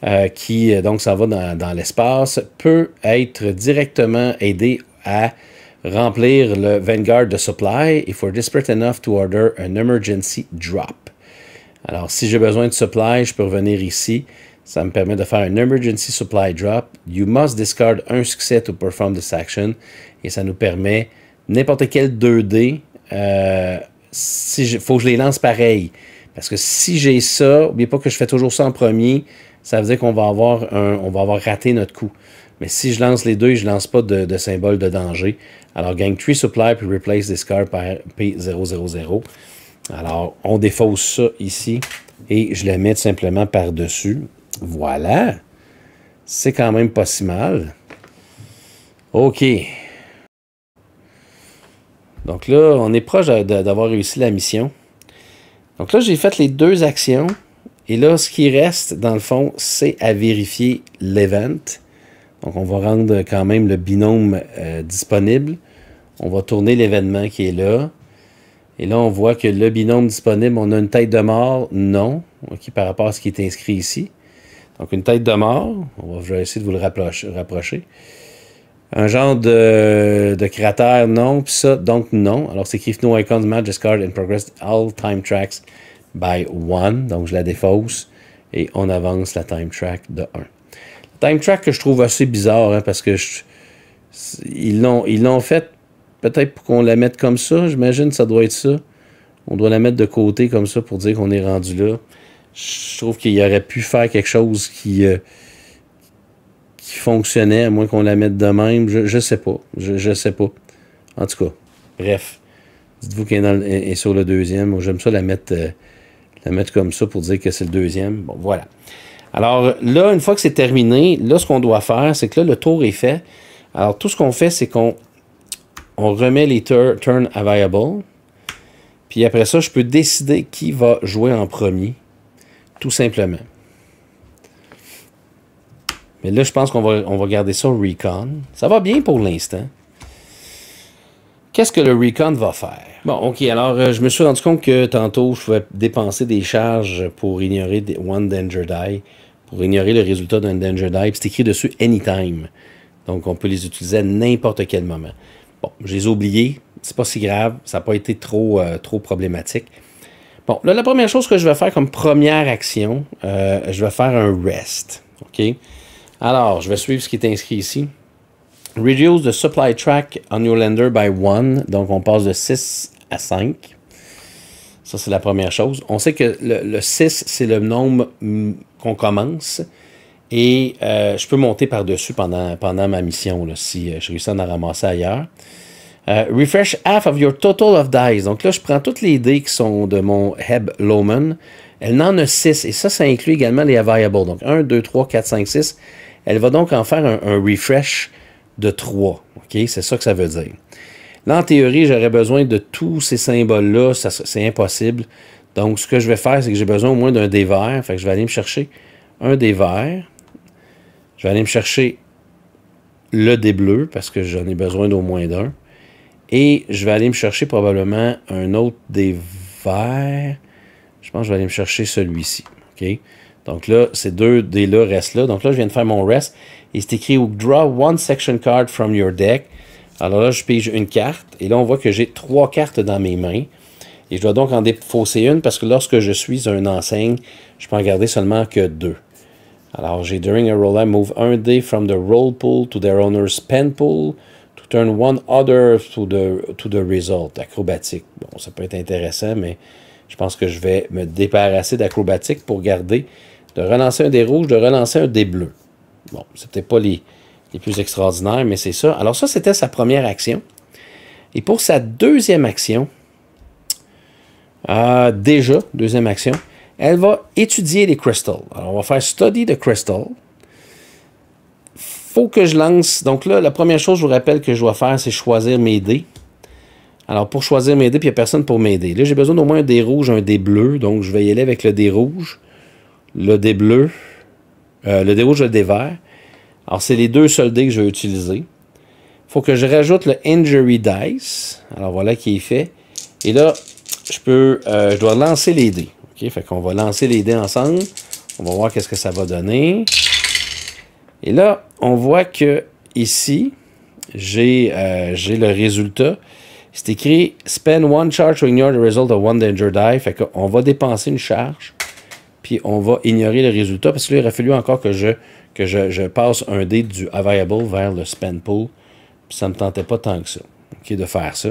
euh, qui euh, donc s'en va dans l'espace, peut être directement aidé à remplir le Vanguard de supply if we're desperate enough to order an emergency drop. Alors, si j'ai besoin de supply, je peux revenir ici ça me permet de faire un emergency supply drop. You must discard un succès to perform this action. Et ça nous permet n'importe quel 2D. Euh, si faut que je les lance pareil. Parce que si j'ai ça, n'oubliez pas que je fais toujours ça en premier, ça veut dire qu'on va avoir un, on va avoir raté notre coup. Mais si je lance les deux, je ne lance pas de, symbole de danger. Alors, gang 3 supply puis replace discard par P000. Alors, on défausse ça ici et je le mets simplement par-dessus. Voilà. C'est quand même pas si mal. OK. Donc là, on est proche d'avoir réussi la mission. Donc là, j'ai fait les deux actions. Et là, ce qui reste, dans le fond, c'est à vérifier l'event. Donc, on va rendre quand même le binôme euh, disponible. On va tourner l'événement qui est là. Et là, on voit que le binôme disponible, on a une tête de mort? Non. OK, par rapport à ce qui est inscrit ici. Donc, une tête de mort. On va, je vais essayer de vous le rapprocher. Un genre de, cratère, non. Puis ça, donc non. Alors, c'est écrit No icons match discard and progress all time tracks by one. Donc, je la défausse. Et on avance la time track de 1. Time track que je trouve assez bizarre, hein, parce que ils l'ont fait peut-être pour qu'on la mette comme ça. J'imagine que ça doit être ça. On doit la mettre de côté comme ça pour dire qu'on est rendu là. Je trouve qu'il aurait pu faire quelque chose qui, euh, fonctionnait, à moins qu'on la mette de même. Je, je sais pas. Je, je sais pas. En tout cas, bref. Dites-vous qu'elle est sur le deuxième. Moi, j'aime ça la mettre, euh, la mettre comme ça pour dire que c'est le deuxième. Bon, voilà. Alors là, une fois que c'est terminé, là, ce qu'on doit faire, c'est que là, le tour est fait. Alors, tout ce qu'on fait, c'est qu'on on remet les tur- turn available. Puis après ça, je peux décider qui va jouer en premier. Tout simplement. Mais là, je pense qu'on va, on va garder ça recon. Ça va bien pour l'instant. Qu'est-ce que le recon va faire? Bon, OK, alors euh, je me suis rendu compte que tantôt, je pouvais dépenser des charges pour ignorer One Danger Die, pour ignorer le résultat d'un Danger Die. C'est écrit dessus Anytime. Donc, on peut les utiliser à n'importe quel moment. Bon, je les ai oubliés. C'est pas si grave. Ça n'a pas été trop, euh, trop problématique. Bon, là, la première chose que je vais faire comme première action, euh, je vais faire un rest. OK? Alors, je vais suivre ce qui est inscrit ici. Reduce the supply track on your lender by one. Donc, on passe de 6 à 5. Ça, c'est la première chose. On sait que le, le 6, c'est le nombre mm, qu'on commence. Et euh, je peux monter par-dessus pendant, pendant ma mission, si euh, je réussis à en ramasser ailleurs. Euh, refresh half of your total of dice. Donc là, je prends toutes les dés qui sont de mon Heb Loman. Elle n'en a 6. Et ça, ça inclut également les available. Donc 1, 2, 3, 4, 5, 6. Elle va donc en faire un, refresh de 3. OK? C'est ça que ça veut dire. Là, en théorie, j'aurais besoin de tous ces symboles-là. C'est impossible. Donc, ce que je vais faire, c'est que j'ai besoin au moins d'un dé vert. Fait que je vais aller me chercher un dé vert. Je vais aller me chercher le dé bleu parce que j'en ai besoin d'au moins d'un. Et je vais aller me chercher probablement un autre des verts. Je pense que je vais aller me chercher celui-ci. Donc là, ces deux dés-là restent là. Donc là, je viens de faire mon rest. Et c'est écrit Draw one section card from your deck. Alors là, je pige une carte. Et là, on voit que j'ai trois cartes dans mes mains. Et je dois donc en défausser une parce que lorsque je suis un enseigne, je peux en garder seulement que deux. Alors, j'ai during a roll, I move un dé from the roll pool to their owner's pen pool to turn one other to the, to the result. Acrobatique. Bon, ça peut être intéressant, mais je pense que je vais me débarrasser d'acrobatique pour garder, de relancer un dé rouge, de relancer un dé bleu. Bon, c'est peut-être pas les, les plus extraordinaires, mais c'est ça. Alors, ça, c'était sa première action. Et pour sa deuxième action, euh, déjà, deuxième action, elle va étudier les crystals. Alors, on va faire study the crystal. Faut que je lance. Donc là, la première chose, je vous rappelle que je dois faire, c'est choisir mes dés. Alors, pour choisir mes dés, puis il n'y a personne pour m'aider. Là, j'ai besoin d'au moins un dé rouge, un dé bleu. Donc, je vais y aller avec le dé rouge, le dé bleu, euh, le dé rouge, le dé vert. Alors, c'est les deux seuls dés que je vais utiliser. Il faut que je rajoute le Injury Dice. Alors, voilà qui est fait. Et là, je peux, euh, je dois lancer les dés. OK? Fait qu'on va lancer les dés ensemble. On va voir qu'est-ce que ça va donner. Et là, on voit que ici, j'ai euh, j'ai le résultat. C'est écrit Spend one charge to ignore the result of one danger die. Fait qu'on va dépenser une charge, puis on va ignorer le résultat. Parce que là, il aurait fallu encore que je, que je passe un dé du available vers le spend pool. Puis ça ne me tentait pas tant que ça ok, de faire ça.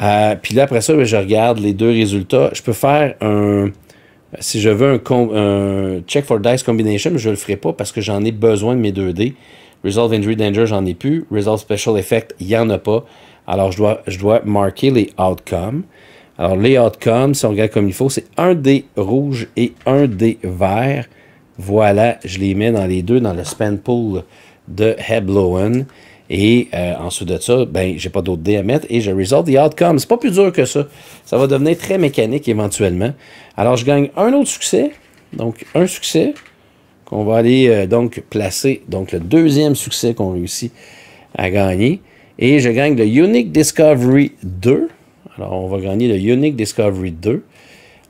Euh, puis là, après ça, ben, je regarde les deux résultats. Je peux faire un. Si je veux un, check for dice combination, mais je ne le ferai pas parce que j'en ai besoin de mes 2 dés. Resolve Injury Danger, j'en ai plus. Resolve Special Effect, il n'y en a pas. Alors, je dois, je dois marquer les outcomes. Alors, les outcomes, si on regarde comme il faut, c'est un dé rouge et un dé vert. Voilà, je les mets dans les deux dans le spend pool de Heblowen. Et euh, ensuite de ça, ben, j'ai pas d'autres dés à mettre et je resolve the outcome. C'est pas plus dur que ça. Ça va devenir très mécanique éventuellement. Alors, je gagne un autre succès. Donc, un succès qu'on va aller euh, donc placer. Donc, le deuxième succès qu'on réussit à gagner. Et je gagne le Unique Discovery 2. Alors, on va gagner le Unique Discovery 2.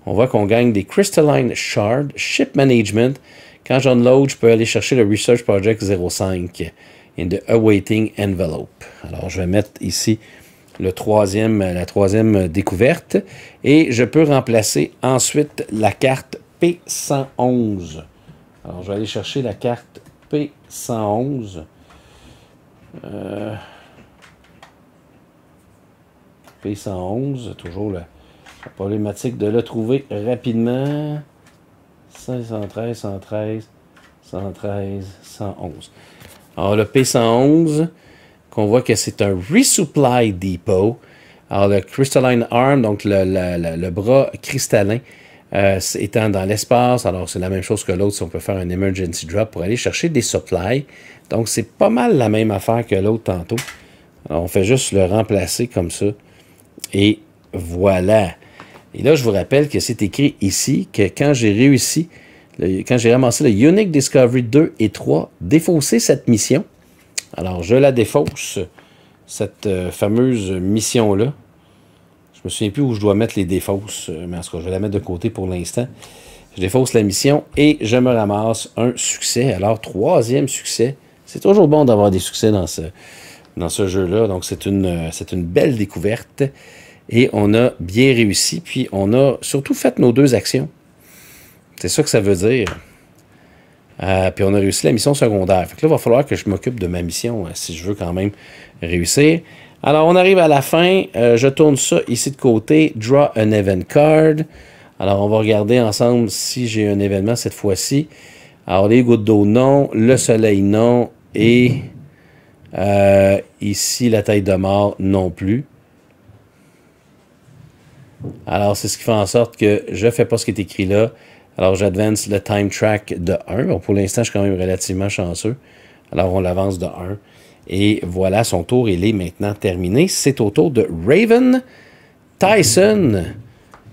On voit qu'on gagne des Crystalline Shard, Ship Management. Quand j'unload, je peux aller chercher le Research Project 05 in the Awaiting Envelope. Alors, je vais mettre ici la troisième découverte. Et je peux remplacer ensuite la carte P111. Alors, je vais aller chercher la carte P111. Euh, P111, toujours la, problématique de le trouver rapidement. 113, 113, 113, 111. Alors le P111, qu'on voit que c'est un Resupply Depot. Alors le Crystalline Arm, donc le, bras cristallin, euh, étant dans l'espace, alors c'est la même chose que l'autre si on peut faire un emergency drop pour aller chercher des supplies. Donc c'est pas mal la même affaire que l'autre tantôt. Alors, on fait juste le remplacer comme ça. Et voilà. Et là, je vous rappelle que c'est écrit ici que quand j'ai réussi, quand j'ai ramassé le Unique Discovery 2 et 3, défausser cette mission. Alors, je la défausse, cette euh, fameuse mission-là. Je me souviens plus où je dois mettre les défausses, euh, mais en tout cas, je vais la mettre de côté pour l'instant. Je défausse la mission et je me ramasse un succès. Alors, troisième succès. C'est toujours bon d'avoir des succès dans ce, dans ce jeu-là. Donc, c'est une, euh, c'est une belle découverte. Et on a bien réussi. Puis, on a surtout fait nos deux actions. C'est ça que ça veut dire. Euh, puis, on a réussi la mission secondaire. Là, il va falloir que je m'occupe de ma mission euh, si je veux quand même réussir. Alors, on arrive à la fin. je tourne ça ici de côté. Draw an event card. Alors, on va regarder ensemble si j'ai un événement cette fois-ci. Alors, les gouttes d'eau, non. Le soleil, non. Et euh, ici, la taille de mort non plus. Alors, c'est ce qui fait en sorte que je ne fais pas ce qui est écrit là. Alors, j'advance le time track de 1. pour l'instant, je suis quand même relativement chanceux. Alors, on l'avance de 1. Et voilà, son tour, il est maintenant terminé. C'est au tour de Raven Tyson.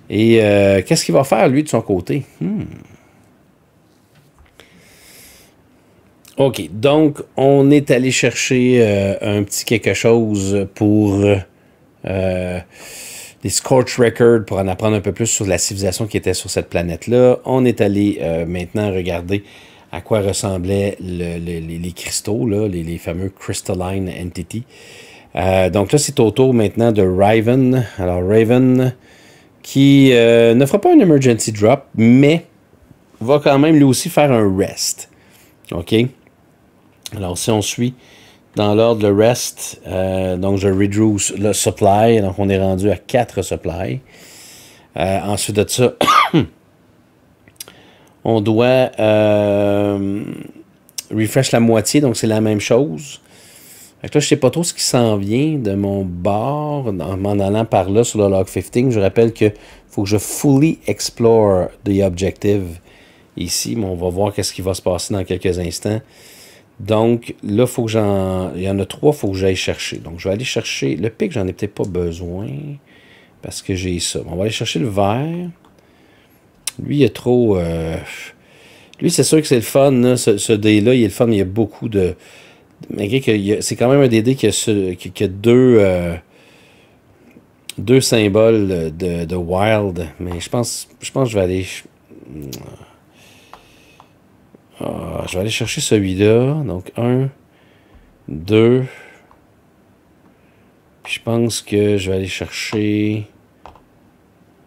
Et euh, qu'est-ce qu'il va faire, lui, de son côté? Hmm. OK, donc on est allé chercher euh, un petit quelque chose pour euh, des Scorch Records pour en apprendre un peu plus sur la civilisation qui était sur cette planète-là. On est allé euh, maintenant regarder à quoi ressemblaient les, cristaux, là, les, fameux Crystalline Entity. donc là, c'est au tour maintenant de Raven. Alors Raven qui ne fera pas un emergency drop, mais va quand même lui aussi faire un rest. OK? Alors, si on suit dans l'ordre le rest, euh, donc je reduce le supply, donc on est rendu à 4 supplies. Euh, ensuite de ça, on doit euh, refresh la moitié, donc c'est la même chose. Fait là, je sais pas trop ce qui s'en vient de mon bord en allant par là sur le log 15. Je rappelle que faut que je fully explore the objective ici, mais on va voir qu'est-ce qui va se passer dans quelques instants. Donc là, faut que j'en. Il y en a trois, il faut que j'aille chercher. Donc je vais aller chercher. Le pic, j'en ai peut-être pas besoin. Parce que j'ai ça. On va aller chercher le vert. Lui, il est trop. Euh, lui, c'est sûr que c'est le fun. Ce, dé-là, il est le fun. Il y a beaucoup de. Malgré que c'est quand même un DD qui a, deux. Euh, deux symboles de, de, wild. Mais je pense, je pense que je vais aller. Ah, je vais aller chercher celui-là. Donc, un, deux. Puis je pense que je vais aller chercher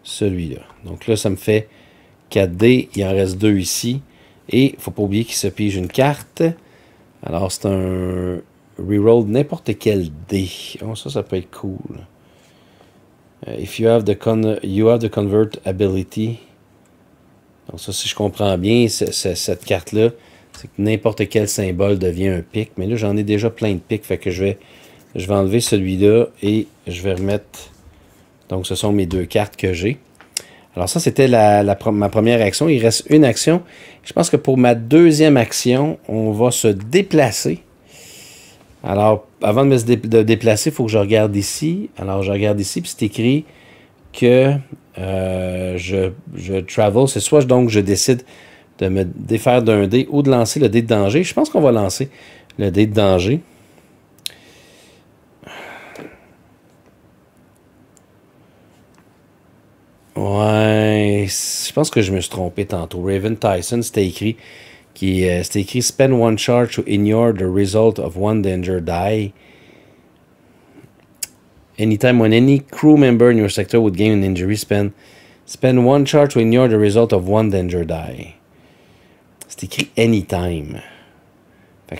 celui-là. Donc là, ça me fait 4D. Il en reste deux ici. Et il faut pas oublier qu'il se pige une carte. Alors, c'est un reroll n'importe quel D. Oh, ça, ça peut être cool. Uh, if you have the con you have the convert ability. Donc ça, si je comprends bien, cette carte-là, c'est que n'importe quel symbole devient un pic. Mais là, j'en ai déjà plein de pics, fait que je vais, je vais enlever celui-là et je vais remettre... Donc, ce sont mes deux cartes que j'ai. Alors ça, c'était ma première action. Il reste une action. Je pense que pour ma deuxième action, on va se déplacer. Alors, avant de me déplacer, il faut que je regarde ici. Alors, je regarde ici, puis c'est écrit que euh, je, je travel. C'est soit donc je décide de me défaire d'un dé ou de lancer le dé de danger. Je pense qu'on va lancer le dé de danger. Ouais, je pense que je me suis trompé tantôt. Raven Tyson, c'était écrit qui euh, c'était écrit spend one charge to ignore the result of one danger die. Anytime when any crew member in your sector would gain an injury, spend, spend one charge to ignore the result of one danger die. C'est écrit anytime.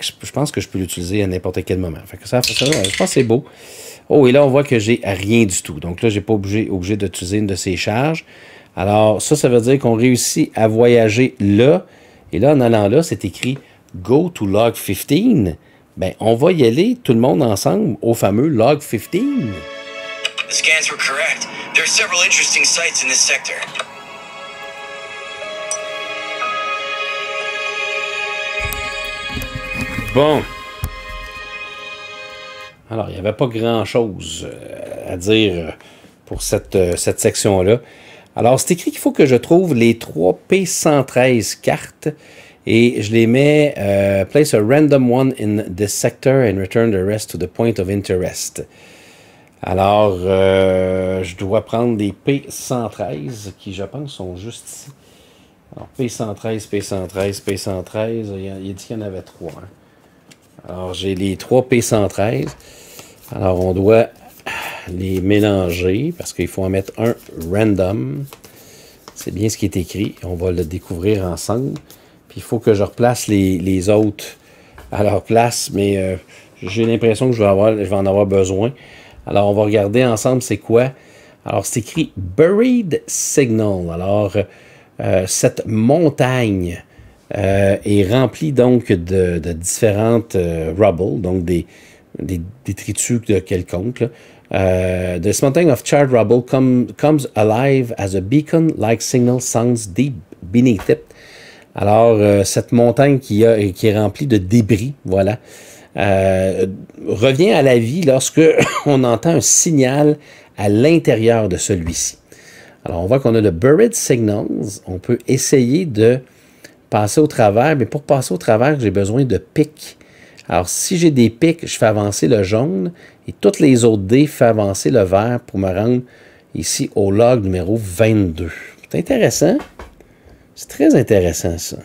je, pense que je peux l'utiliser à n'importe quel moment. Je pense que c'est beau. Oh, et là, on voit que j'ai rien du tout. Donc là, je n'ai pas obligé, obligé d'utiliser une de ces charges. Alors, ça, ça veut dire qu'on réussit à voyager là. Et là, en allant là, c'est écrit Go to log 15. Ben, on va y aller, tout le monde ensemble, au fameux log 15. The scans were correct. There are several interesting sites in this sector. Bon. Alors, il n'y avait pas grand-chose euh, à dire pour cette, euh, cette section-là. Alors, c'est écrit qu'il faut que je trouve les trois P113 cartes et je les mets place a random one in this sector and return the rest to the point of interest. Alors, je dois prendre les P113 qui, je pense, sont juste ici. Alors, P113, P113, P113, il, a, dit qu'il y en avait trois. Hein. Alors, j'ai les trois P113. Alors, on doit les mélanger parce qu'il faut en mettre un random. C'est bien ce qui est écrit. On va le découvrir ensemble. Il faut que je replace les, autres à leur place, mais euh, j'ai l'impression que je vais, en avoir besoin. Alors, on va regarder ensemble c'est quoi. Alors, c'est écrit Buried Signal. Alors, euh, cette montagne euh, est rempli donc de, différentes euh, rubble, donc des, des détritus de quelconque. The mountain of charred rubble comes alive as a beacon-like signal sounds deep beneath it. Alors, cette montagne qui, est remplie de débris, voilà, revient à la vie lorsque on entend un signal à l'intérieur de celui-ci. Alors, on voit qu'on a le buried signals. On peut essayer de passer au travers, mais pour passer au travers, j'ai besoin de pics. Alors, si j'ai des pics, je fais avancer le jaune et toutes les autres dés font avancer le vert pour me rendre ici au log numéro 22. C'est intéressant. C'est très intéressant, ça.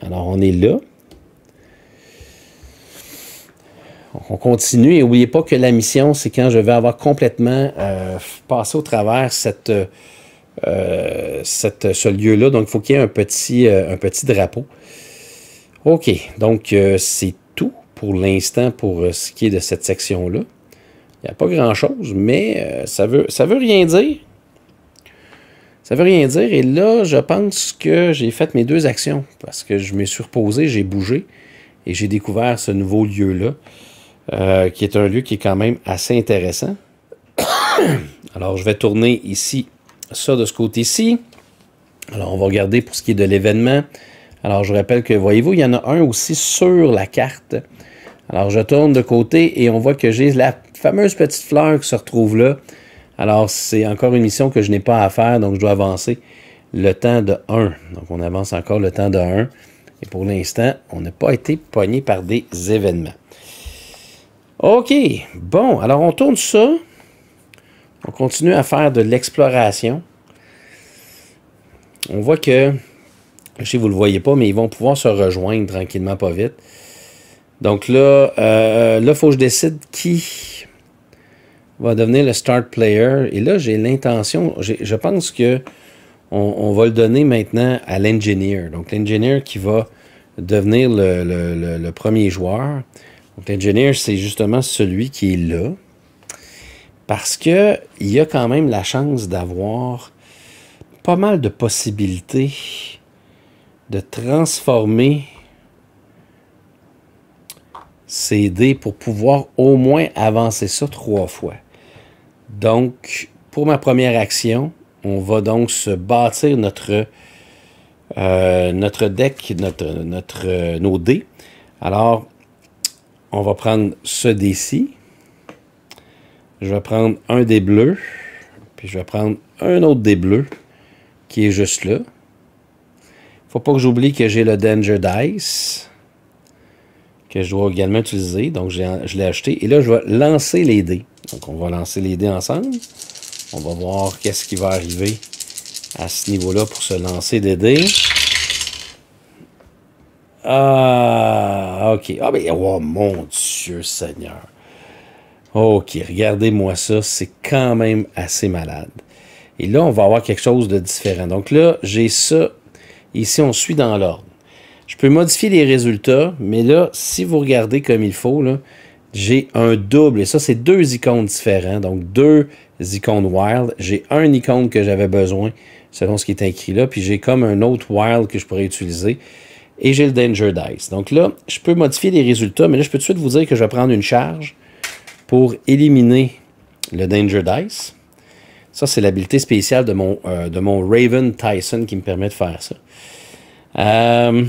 Alors, on est là. On continue et n'oubliez pas que la mission, c'est quand je vais avoir complètement euh, passé au travers cette, euh, ce lieu-là. Donc, il faut qu'il y ait un petit, euh, drapeau. OK, donc c'est tout pour l'instant pour ce qui est de cette section-là. Il n'y a pas grand-chose, mais ça veut, ça veut rien dire. Ça veut rien dire. Et là, je pense que j'ai fait mes deux actions parce que je me suis reposé, j'ai bougé et j'ai découvert ce nouveau lieu-là, qui est un lieu qui est quand même assez intéressant. Alors, je vais tourner ici ça de ce côté-ci. Alors, on va regarder pour ce qui est de l'événement. Alors, je rappelle que, voyez-vous, il y en a un aussi sur la carte. Alors, je tourne de côté et on voit que j'ai la fameuse petite fleur qui se retrouve là. Alors, c'est encore une mission que je n'ai pas à faire, donc je dois avancer le temps de 1. Donc, on avance encore le temps de 1. Et pour l'instant, on n'a pas été pogné par des événements. OK. Bon, alors on tourne ça. On continue à faire de l'exploration. On voit que, je sais vous ne le voyez pas, mais ils vont pouvoir se rejoindre tranquillement, pas vite. Donc là, euh, là, il faut que je décide qui va devenir le start player. Et là, j'ai l'intention, je pense que on, va le donner maintenant à l'engineer. Donc l'engineer qui va devenir le, le premier joueur. Donc l'engineer, c'est justement celui qui est là. Parce qu'il y a quand même la chance d'avoir pas mal de possibilités de transformer ces dés pour pouvoir au moins avancer ça trois fois. Donc, pour ma première action, on va donc se bâtir notre, euh, notre deck, notre, notre, nos dés. Alors, on va prendre ce dé-ci. Je vais prendre un des bleus, puis je vais prendre un autre des bleus, qui est juste là. Faut pas que j'oublie que j'ai le Danger Dice, que je dois également utiliser. Donc, je l'ai acheté. Et là, je vais lancer les dés. Donc, on va lancer les dés ensemble. On va voir qu'est-ce qui va arriver à ce niveau-là pour se lancer des dés. Ah, ok. Ah, mais, oh mon Dieu Seigneur. OK, regardez-moi ça, c'est quand même assez malade. Et là, on va avoir quelque chose de différent. Donc là, j'ai ça. Ici, on suit dans l'ordre. Je peux modifier les résultats, mais là, si vous regardez comme il faut, j'ai un double. Et ça, c'est deux icônes différents. Donc, deux icônes wild. J'ai un icône que j'avais besoin, selon ce qui est écrit là. Puis j'ai comme un autre wild que je pourrais utiliser. Et j'ai le Danger Dice. Donc là, je peux modifier les résultats, mais là, je peux tout de suite vous dire que je vais prendre une charge pour éliminer le Danger Dice. Ça, c'est l'habilité spéciale de mon, euh, de mon Raven Tyson qui me permet de faire ça. Euh,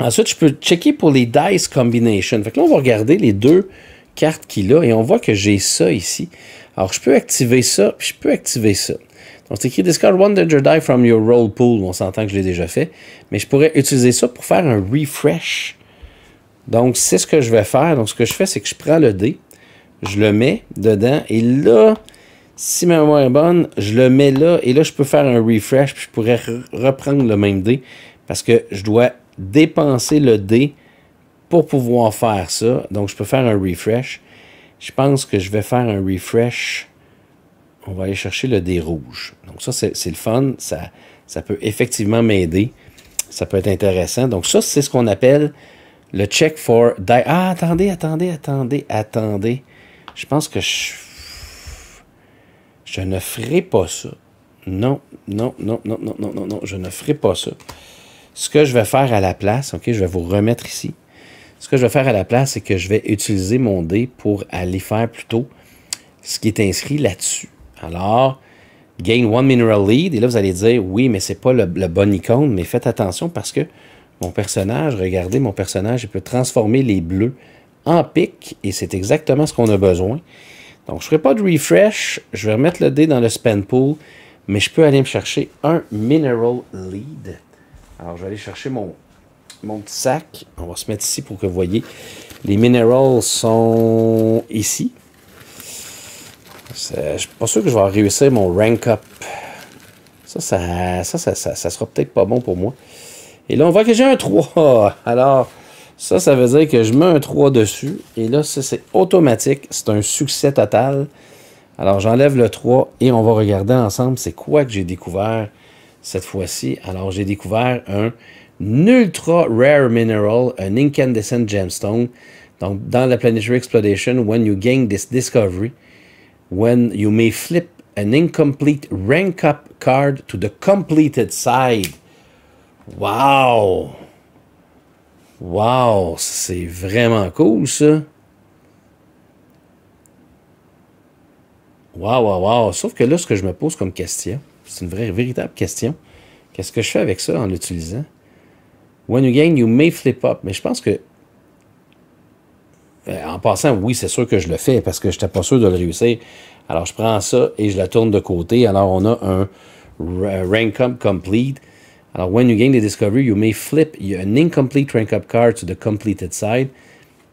ensuite, je peux checker pour les Dice Combination. Fait que là, on va regarder les deux cartes qu'il a et on voit que j'ai ça ici. Alors, je peux activer ça, puis je peux activer ça. Donc, c'est écrit Discard one Danger Die from your roll pool. On s'entend que je l'ai déjà fait. Mais je pourrais utiliser ça pour faire un refresh. Donc, c'est ce que je vais faire. Donc, ce que je fais, c'est que je prends le dé, je le mets dedans, et là, si ma mémoire est bonne, je le mets là, et là, je peux faire un refresh, puis je pourrais reprendre le même dé, parce que je dois dépenser le dé pour pouvoir faire ça. Donc, je peux faire un refresh. Je pense que je vais faire un refresh. On va aller chercher le dé rouge. Donc, ça, c'est le fun. Ça, ça peut effectivement m'aider. Ça peut être intéressant. Donc, ça, c'est ce qu'on appelle le check for die. Ah, attendez, attendez, attendez, attendez. Je pense que je, je ne ferai pas ça. Non, non, non, non, non, non, non, non, je ne ferai pas ça. Ce que je vais faire à la place, OK, je vais vous remettre ici. Ce que je vais faire à la place, c'est que je vais utiliser mon dé pour aller faire plutôt ce qui est inscrit là-dessus. Alors, gain one mineral lead. Et là, vous allez dire, oui, mais c'est pas le, bon icône, mais faites attention parce que mon personnage, regardez, mon personnage, il peut transformer les bleus en pique et c'est exactement ce qu'on a besoin. Donc, je ne ferai pas de refresh. Je vais remettre le dé dans le spend pool, mais je peux aller me chercher un mineral lead. Alors, je vais aller chercher mon, mon petit sac. On va se mettre ici pour que vous voyez. Les minerals sont ici. Je ne suis pas sûr que je vais réussir mon rank up. Ça, ça, ça, ça, ça, sera peut-être pas bon pour moi. Et là, on voit que j'ai un 3. Alors, ça, ça veut dire que je mets un 3 dessus. Et là, ça, c'est automatique. C'est un succès total. Alors, j'enlève le 3 et on va regarder ensemble c'est quoi que j'ai découvert cette fois-ci. Alors, j'ai découvert un ultra rare mineral, an incandescent gemstone. Donc, dans la Planetary Exploration, when you gain this discovery, when you may flip an incomplete rank up card to the completed side. Wow! Wow! C'est vraiment cool, ça. Wow, wow, wow. Sauf que là, ce que je me pose comme question, c'est une vraie, véritable question. Qu'est-ce que je fais avec ça en l'utilisant? When you gain, you may flip up. Mais je pense que. Euh, en passant, oui, c'est sûr que je le fais parce que je n'étais pas sûr de le réussir. Alors, je prends ça et je la tourne de côté. Alors, on a un rank up complete. Alors, when you gain the discovery, you may flip an incomplete rank up card to the completed side.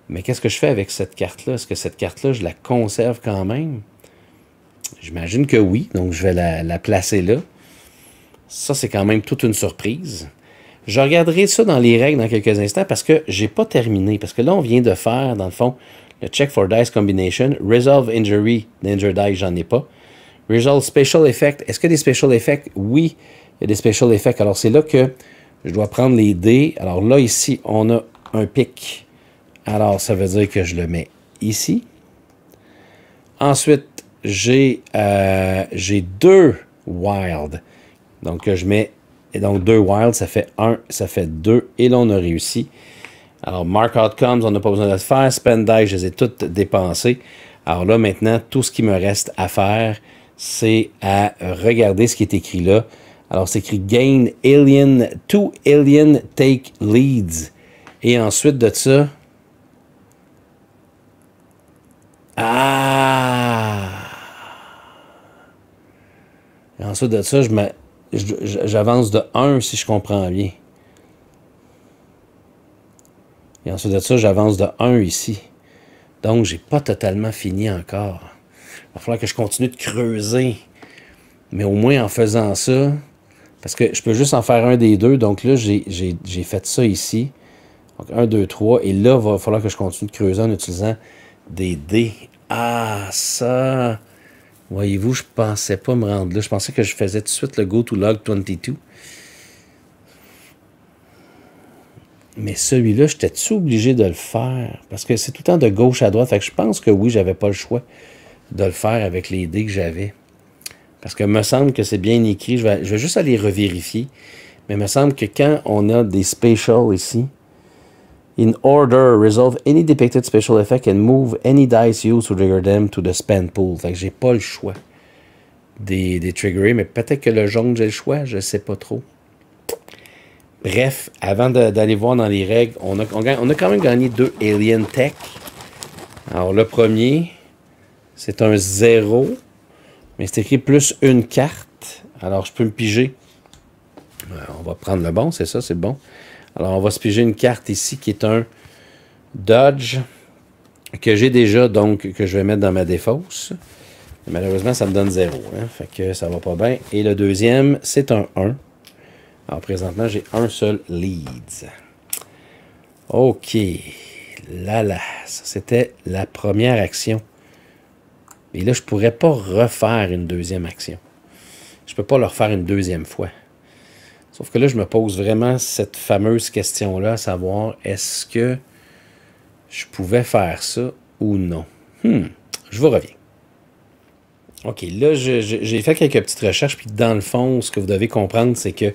Mais qu'est-ce que je fais avec cette carte-là? Est-ce que cette carte-là, je la conserve quand même? J'imagine que oui. Donc, je vais la, la placer là. Ça, c'est quand même toute une surprise. Je regarderai ça dans les règles dans quelques instants parce que j'ai pas terminé. Parce que là, on vient de faire, dans le fond, le check for dice combination. Resolve injury, danger dice, j'en ai pas. Resolve special effect. Est-ce que des special effects? Oui, il y a des special effects. Alors, c'est là que je dois prendre les dés. Alors là, ici, on a un pic. Alors, ça veut dire que je le mets ici. Ensuite, j'ai euh, deux wild. Donc, je mets et donc, deux wild, ça fait un, ça fait deux. Et là, on a réussi. Alors, mark outcomes, on n'a pas besoin de le faire. Spend die, je les ai toutes dépensées. Alors là, maintenant, tout ce qui me reste à faire, c'est à regarder ce qui est écrit là. Alors, c'est écrit Gain Alien, Two Alien Take Leads. Et ensuite de ça. Ah! Et ensuite de ça, j'avance de 1 si je comprends bien. Et ensuite de ça, j'avance de 1 ici. Donc, j'ai pas totalement fini encore. Il va falloir que je continue de creuser. Mais au moins en faisant ça, parce que je peux juste en faire un des deux. Donc là, j'ai fait ça ici. Donc 1, 2, 3. Et là, il va falloir que je continue de creuser en utilisant des dés. Ah, ça... Voyez-vous, je pensais pas me rendre là. Je pensais que je faisais tout de suite le go to log 22. Mais celui-là, j'étais-tu obligé de le faire? Parce que c'est tout le temps de gauche à droite. Je pense que oui, j'avais pas le choix de le faire avec les dés que j'avais. Parce que me semble que c'est bien écrit. Je vais, je vais juste aller revérifier. Mais me semble que quand on a des specials ici, in order, resolve any depicted special effect and move any dice used to trigger them to the spend pool. Fait que j'ai pas le choix des, des triggerer, mais peut-être que le jaune, j'ai le choix, je sais pas trop. Bref, avant d'aller voir dans les règles, on a, on a quand même gagné deux Alien Tech. Alors, le premier, c'est un 0, mais c'est écrit plus une carte. Alors, je peux me piger. Euh, on va prendre le bon, c'est ça, c'est bon. Alors, on va se piger une carte ici qui est un Dodge que j'ai déjà, donc que je vais mettre dans ma défausse. Malheureusement, ça me donne 0. Hein, fait que ça va pas bien. Et le deuxième, c'est un 1. Alors, présentement, j'ai un seul leads. OK. Là, là. Ça, c'était la première action. Et là, je pourrais pas refaire une deuxième action. Je peux pas le refaire une deuxième fois. Sauf que là, je me pose vraiment cette fameuse question-là, à savoir, est-ce que je pouvais faire ça ou non? Hmm, je vous reviens. OK, là, j'ai fait quelques petites recherches, puis dans le fond, ce que vous devez comprendre, c'est que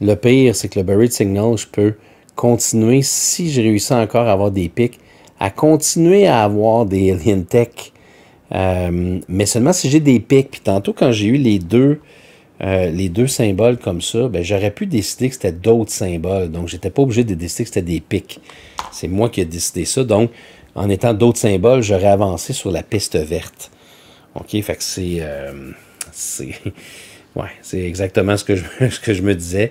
le pire, c'est que le Buried Signal, je peux continuer, si je réussis encore à avoir des pics, à continuer à avoir des Alien Tech, euh, mais seulement si j'ai des pics. Puis tantôt, quand j'ai eu les deux, euh, les deux symboles comme ça, ben, j'aurais pu décider que c'était d'autres symboles. Donc, j'étais pas obligé de décider que c'était des pics. C'est moi qui ai décidé ça. Donc, en étant d'autres symboles, j'aurais avancé sur la piste verte. OK, fait que c'est... Euh, c'est... Ouais, c'est exactement ce que je, me disais.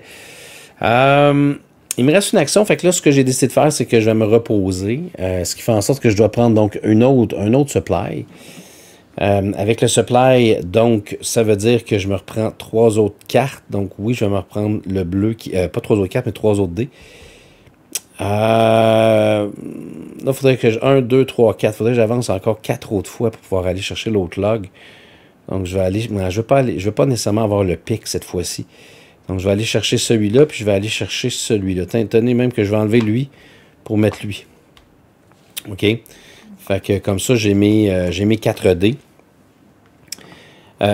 Euh, il me reste une action, fait que là, ce que j'ai décidé de faire, c'est que je vais me reposer, ce qui fait en sorte que je dois prendre donc une autre, un autre supply. Avec le supply, donc, ça veut dire que je me reprends trois autres cartes. Donc, oui, je vais me reprendre le bleu, qui, pas trois autres cartes, mais trois autres dés. là, il faudrait que je. 1, 2, 3, 4. Il faudrait que j'avance encore quatre autres fois pour pouvoir aller chercher l'autre log. Donc, je vais aller. je ne veux pas nécessairement avoir le pic cette fois-ci. Donc, je vais aller chercher celui-là, puis je vais aller chercher celui-là. Tenez même que je vais enlever lui pour mettre lui. OK? Fait que comme ça, j'ai mes, euh, mes 4 dés.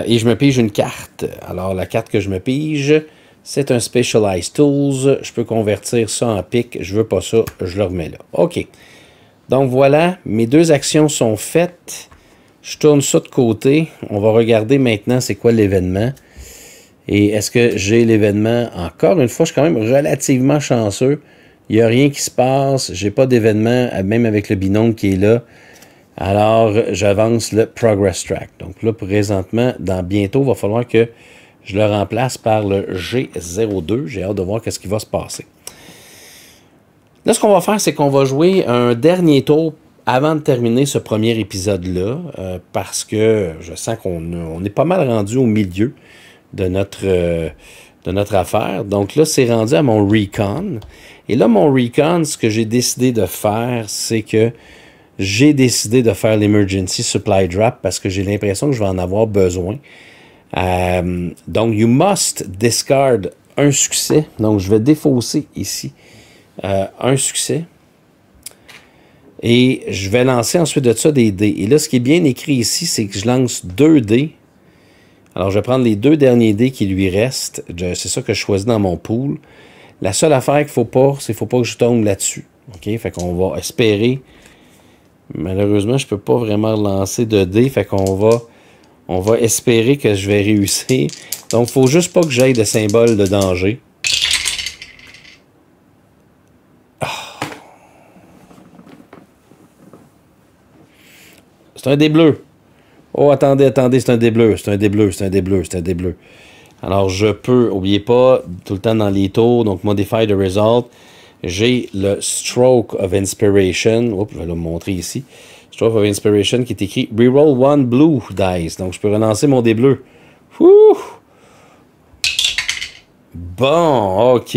Et je me pige une carte. Alors, la carte que je me pige, c'est un Specialized Tools. Je peux convertir ça en pic. Je veux pas ça. Je le remets là. OK. Donc, voilà. Mes deux actions sont faites. Je tourne ça de côté. On va regarder maintenant c'est quoi l'événement. Et est-ce que j'ai l'événement? Encore? Une fois, je suis quand même relativement chanceux. Il n'y a rien qui se passe. J'ai pas d'événement, même avec le binôme qui est là. Alors, j'avance le Progress Track. Donc là, présentement, dans bientôt, il va falloir que je le remplace par le G02. J'ai hâte de voir ce qui va se passer. Là, ce qu'on va faire, c'est qu'on va jouer un dernier tour avant de terminer ce premier épisode-là, euh, parce que je sens qu'on est pas mal rendu au milieu de notre, euh, de notre affaire. Donc là, c'est rendu à mon recon. Et là, mon recon, ce que j'ai décidé de faire, c'est que j'ai décidé de faire l'emergency supply drop parce que j'ai l'impression que je vais en avoir besoin. Euh, donc, you must discard un succès. Donc, je vais défausser ici un succès. Et je vais lancer ensuite de ça des dés. Et là, ce qui est bien écrit ici, c'est que je lance deux dés. Alors, je vais prendre les deux derniers dés qui lui restent. C'est ça que je choisis dans mon pool. La seule affaire qu'il ne faut pas, c'est qu'il ne faut pas que je tombe là-dessus. OK? Fait qu'on va espérer. Malheureusement, je peux pas vraiment lancer de dés. Fait qu'on va, on va espérer que je vais réussir. Donc, faut juste pas que j'aille de symbole de danger. C'est un des bleus. Oh, attendez, attendez, c'est un des bleus, c'est un des bleus, c'est un des bleus, c'est un des bleus. Alors, je peux, oubliez pas, tout le temps dans les tours, donc Modify the Result, j'ai le Stroke of Inspiration. Oups, je vais le montrer ici. Stroke of Inspiration qui est écrit Reroll one blue dice. Donc, je peux relancer mon dé bleu. Bon, ok.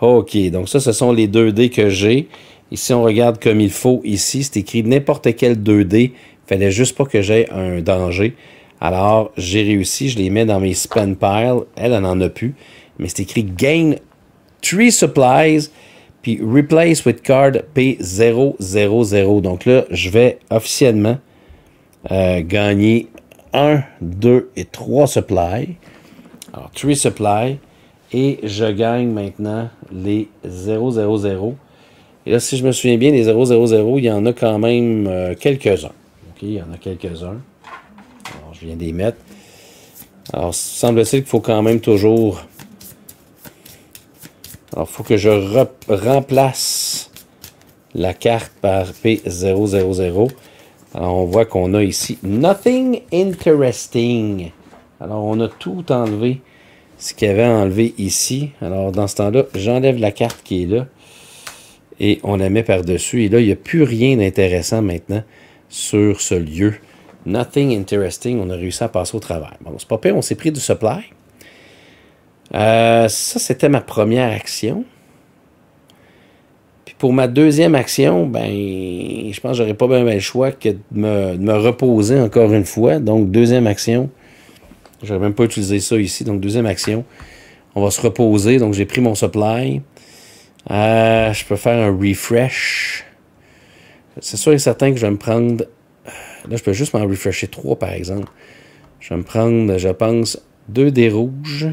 Ok, donc ça, ce sont les deux dés que j'ai. Ici, on regarde comme il faut. Ici, c'est écrit n'importe quel 2D. Il fallait juste pas que j'aie un danger. Alors, j'ai réussi. Je les mets dans mes spend piles. Elle, elle n'en a plus. Mais c'est écrit gain 3 supplies Puis replace with card P000. Donc là, je vais officiellement euh, gagner 1, 2 et 3 supplies. Alors, 3 supplies. Et je gagne maintenant les 000. Et là, si je me souviens bien, les 000, il y en a quand même euh, quelques-uns. Il y en a quelques-uns. Alors, je viens d'y mettre. Alors, semble-t-il qu'il faut quand même toujours... Alors, il faut que je remplace la carte par P000. Alors, on voit qu'on a ici Nothing Interesting. Alors, on a tout enlevé ce qu'il y avait enlevé ici. Alors, dans ce temps-là, j'enlève la carte qui est là et on la met par-dessus. Et là, il n'y a plus rien d'intéressant maintenant sur ce lieu. Nothing interesting. On a réussi à passer au travers. Bon, c'est pas pire, on s'est pris du supply. Euh, ça, c'était ma première action. Puis pour ma deuxième action, ben, je pense que j'aurais pas bien le choix que de me, reposer encore une fois. Donc, deuxième action, je n'aurais même pas utilisé ça ici. Donc, deuxième action. On va se reposer. Donc, j'ai pris mon supply. Euh, je peux faire un refresh. C'est sûr et certain que je vais me prendre... Là, je peux juste m'en refresher trois, par exemple. Je vais me prendre, je pense, deux des rouges.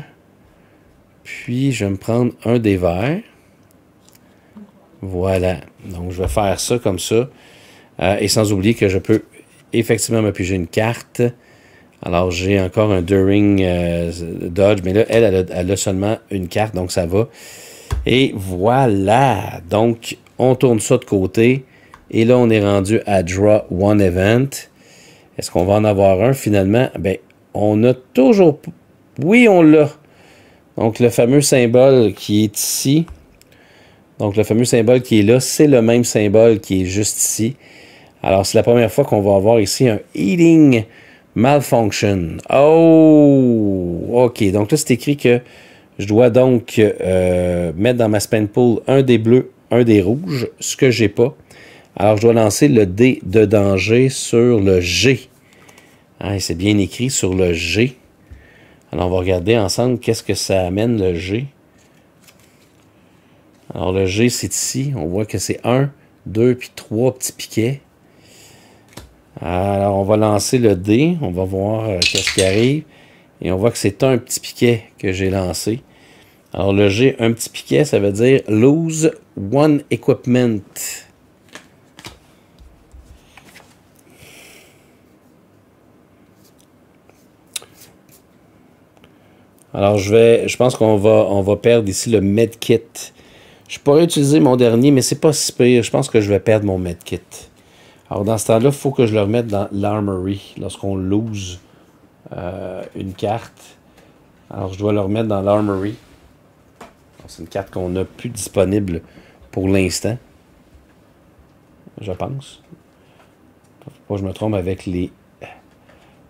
Puis, je vais me prendre un des verts. Voilà. Donc, je vais faire ça comme ça. Euh, et sans oublier que je peux effectivement me piger une carte. Alors, j'ai encore un During euh, Dodge, mais là, elle, elle a, seulement une carte, donc ça va. Et voilà. Donc, on tourne ça de côté. Et là, on est rendu à Draw One Event. Est-ce qu'on va en avoir un finalement? Ben, on a toujours... Oui, on l'a. Donc, le fameux symbole qui est ici. Donc, le fameux symbole qui est là, c'est le même symbole qui est juste ici. Alors, c'est la première fois qu'on va avoir ici un Eating Malfunction. Oh! OK. Donc là, c'est écrit que je dois donc euh, mettre dans ma spend pool un des bleus, un des rouges, ce que j'ai pas. Alors, je dois lancer le D de danger sur le G. Hein, c'est bien écrit sur le G. Alors, on va regarder ensemble qu'est-ce que ça amène le G. Alors, le G, c'est ici. On voit que c'est 1, 2, puis 3 petits piquets. Alors, on va lancer le D. On va voir euh, qu'est-ce qui arrive. Et on voit que c'est un petit piquet que j'ai lancé. Alors, le G, un petit piquet, ça veut dire lose one equipment. Alors, je vais, je pense qu'on va, perdre ici le medkit. Je pourrais utiliser mon dernier, mais c'est pas si pire. Je pense que je vais perdre mon medkit. Alors, dans ce temps-là, il faut que je le remette dans l'armory lorsqu'on lose euh, une carte. Alors, je dois le remettre dans l'armory. C'est une carte qu'on n'a plus disponible pour l'instant. Je pense. Faut pas que je me trompe avec les...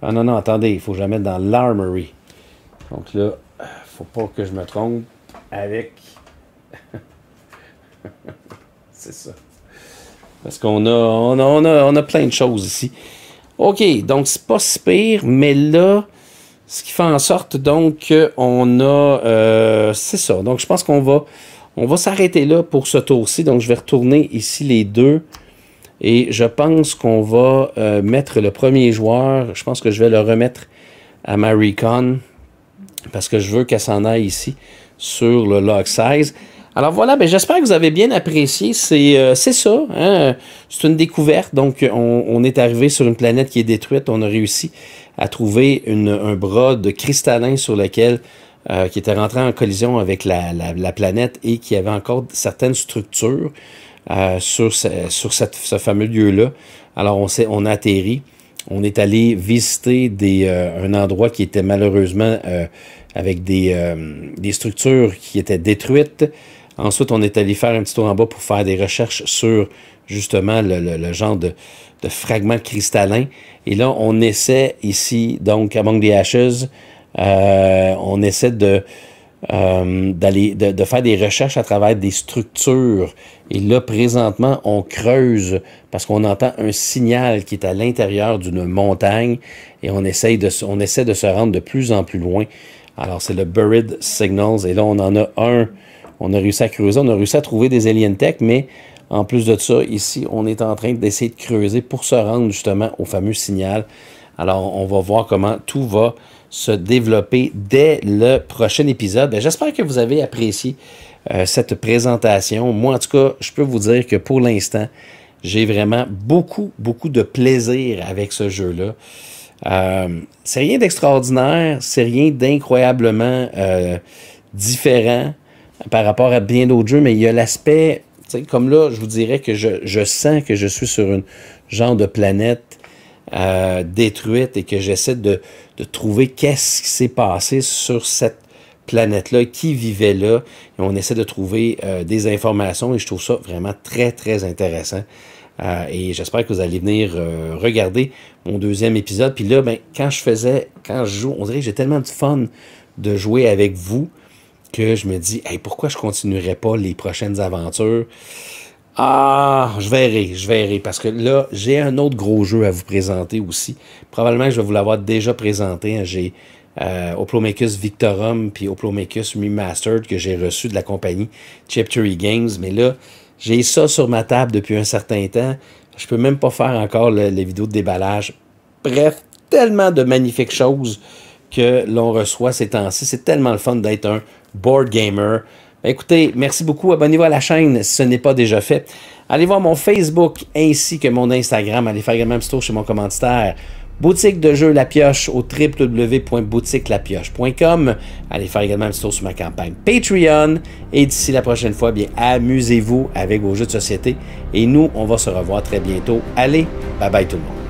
Ah non, non, attendez, il faut que je la mette dans l'armory. Donc là, faut pas que je me trompe avec... C'est ça. Parce qu'on a on a, on a, on a plein de choses ici. OK, donc c'est pas si pire, mais là, ce qui fait en sorte donc qu'on a... Euh, c'est ça. Donc je pense qu'on va, on va s'arrêter là pour ce tour-ci. Donc je vais retourner ici les deux. Et je pense qu'on va euh, mettre le premier joueur. Je pense que je vais le remettre à ma Recon. Parce que je veux qu'elle s'en aille ici sur le log size. Alors voilà, ben j'espère que vous avez bien apprécié. C'est euh, ça, hein? c'est une découverte. Donc on, est arrivé sur une planète qui est détruite. On a réussi à trouver un bras de cristallin sur lequel euh, qui était rentré en collision avec la, la, la, planète et qui avait encore certaines structures euh, sur, ce, ce fameux lieu-là. Alors on, on a atterri. On est allé visiter euh, un endroit qui était malheureusement euh, avec des, euh, des structures qui étaient détruites. Ensuite, on est allé faire un petit tour en bas pour faire des recherches sur justement le, genre de, de, fragments cristallins. Et là, on essaie ici, donc, Among the Ashes, on essaie de euh, de, faire des recherches à travers des structures. Et là, présentement, on creuse parce qu'on entend un signal qui est à l'intérieur d'une montagne et on on essaie de se rendre de plus en plus loin. Alors, c'est le Buried Signals. Et là, on en a un On a réussi à creuser, on a réussi à trouver des alien tech, mais en plus de ça, ici, on est en train d'essayer de creuser pour se rendre justement au fameux signal. Alors, on va voir comment tout va se développer dès le prochain épisode. Ben, j'espère que vous avez apprécié euh, cette présentation. Moi, en tout cas, je peux vous dire que pour l'instant, j'ai vraiment beaucoup, beaucoup de plaisir avec ce jeu-là. Euh, c'est rien d'extraordinaire, c'est rien d'incroyablement euh, différent par rapport à bien d'autres jeux, mais il y a l'aspect, comme là, je vous dirais que je, sens que je suis sur une genre de planète euh, détruite et que j'essaie de, trouver qu'est-ce qui s'est passé sur cette planète-là, qui vivait là, et on essaie de trouver des informations et je trouve ça vraiment très, très intéressant. Euh, et j'espère que vous allez venir euh, regarder mon deuxième épisode. Puis là, ben, quand je faisais, quand je joue, on dirait que j'ai tellement de fun de jouer avec vous que je me dis, hey, pourquoi je continuerai pas les prochaines aventures? Ah, je verrai, je verrai, parce que là, j'ai un autre gros jeu à vous présenter aussi. Probablement je vais vous l'avoir déjà présenté. Hein. J'ai euh, Oplomachus Victorum puis Oplomachus Remastered que j'ai reçu de la compagnie Chaptery Games. Mais là, j'ai ça sur ma table depuis un certain temps. Je peux même pas faire encore les vidéos de déballage. Bref, tellement de magnifiques choses que l'on reçoit ces temps-ci. C'est tellement le fun d'être un board gamer. Écoutez, merci beaucoup. Abonnez-vous à la chaîne si ce n'est pas déjà fait. Allez voir mon Facebook ainsi que mon Instagram. Allez faire également un petit tour chez mon commanditaire. Boutique de jeux La Pioche au www.boutiquelapioche.com. Allez faire également un petit tour sur ma campagne Patreon. Et d'ici la prochaine fois, bien, amusez-vous avec vos jeux de société. Et nous, on va se revoir très bientôt. Allez, bye bye tout le monde.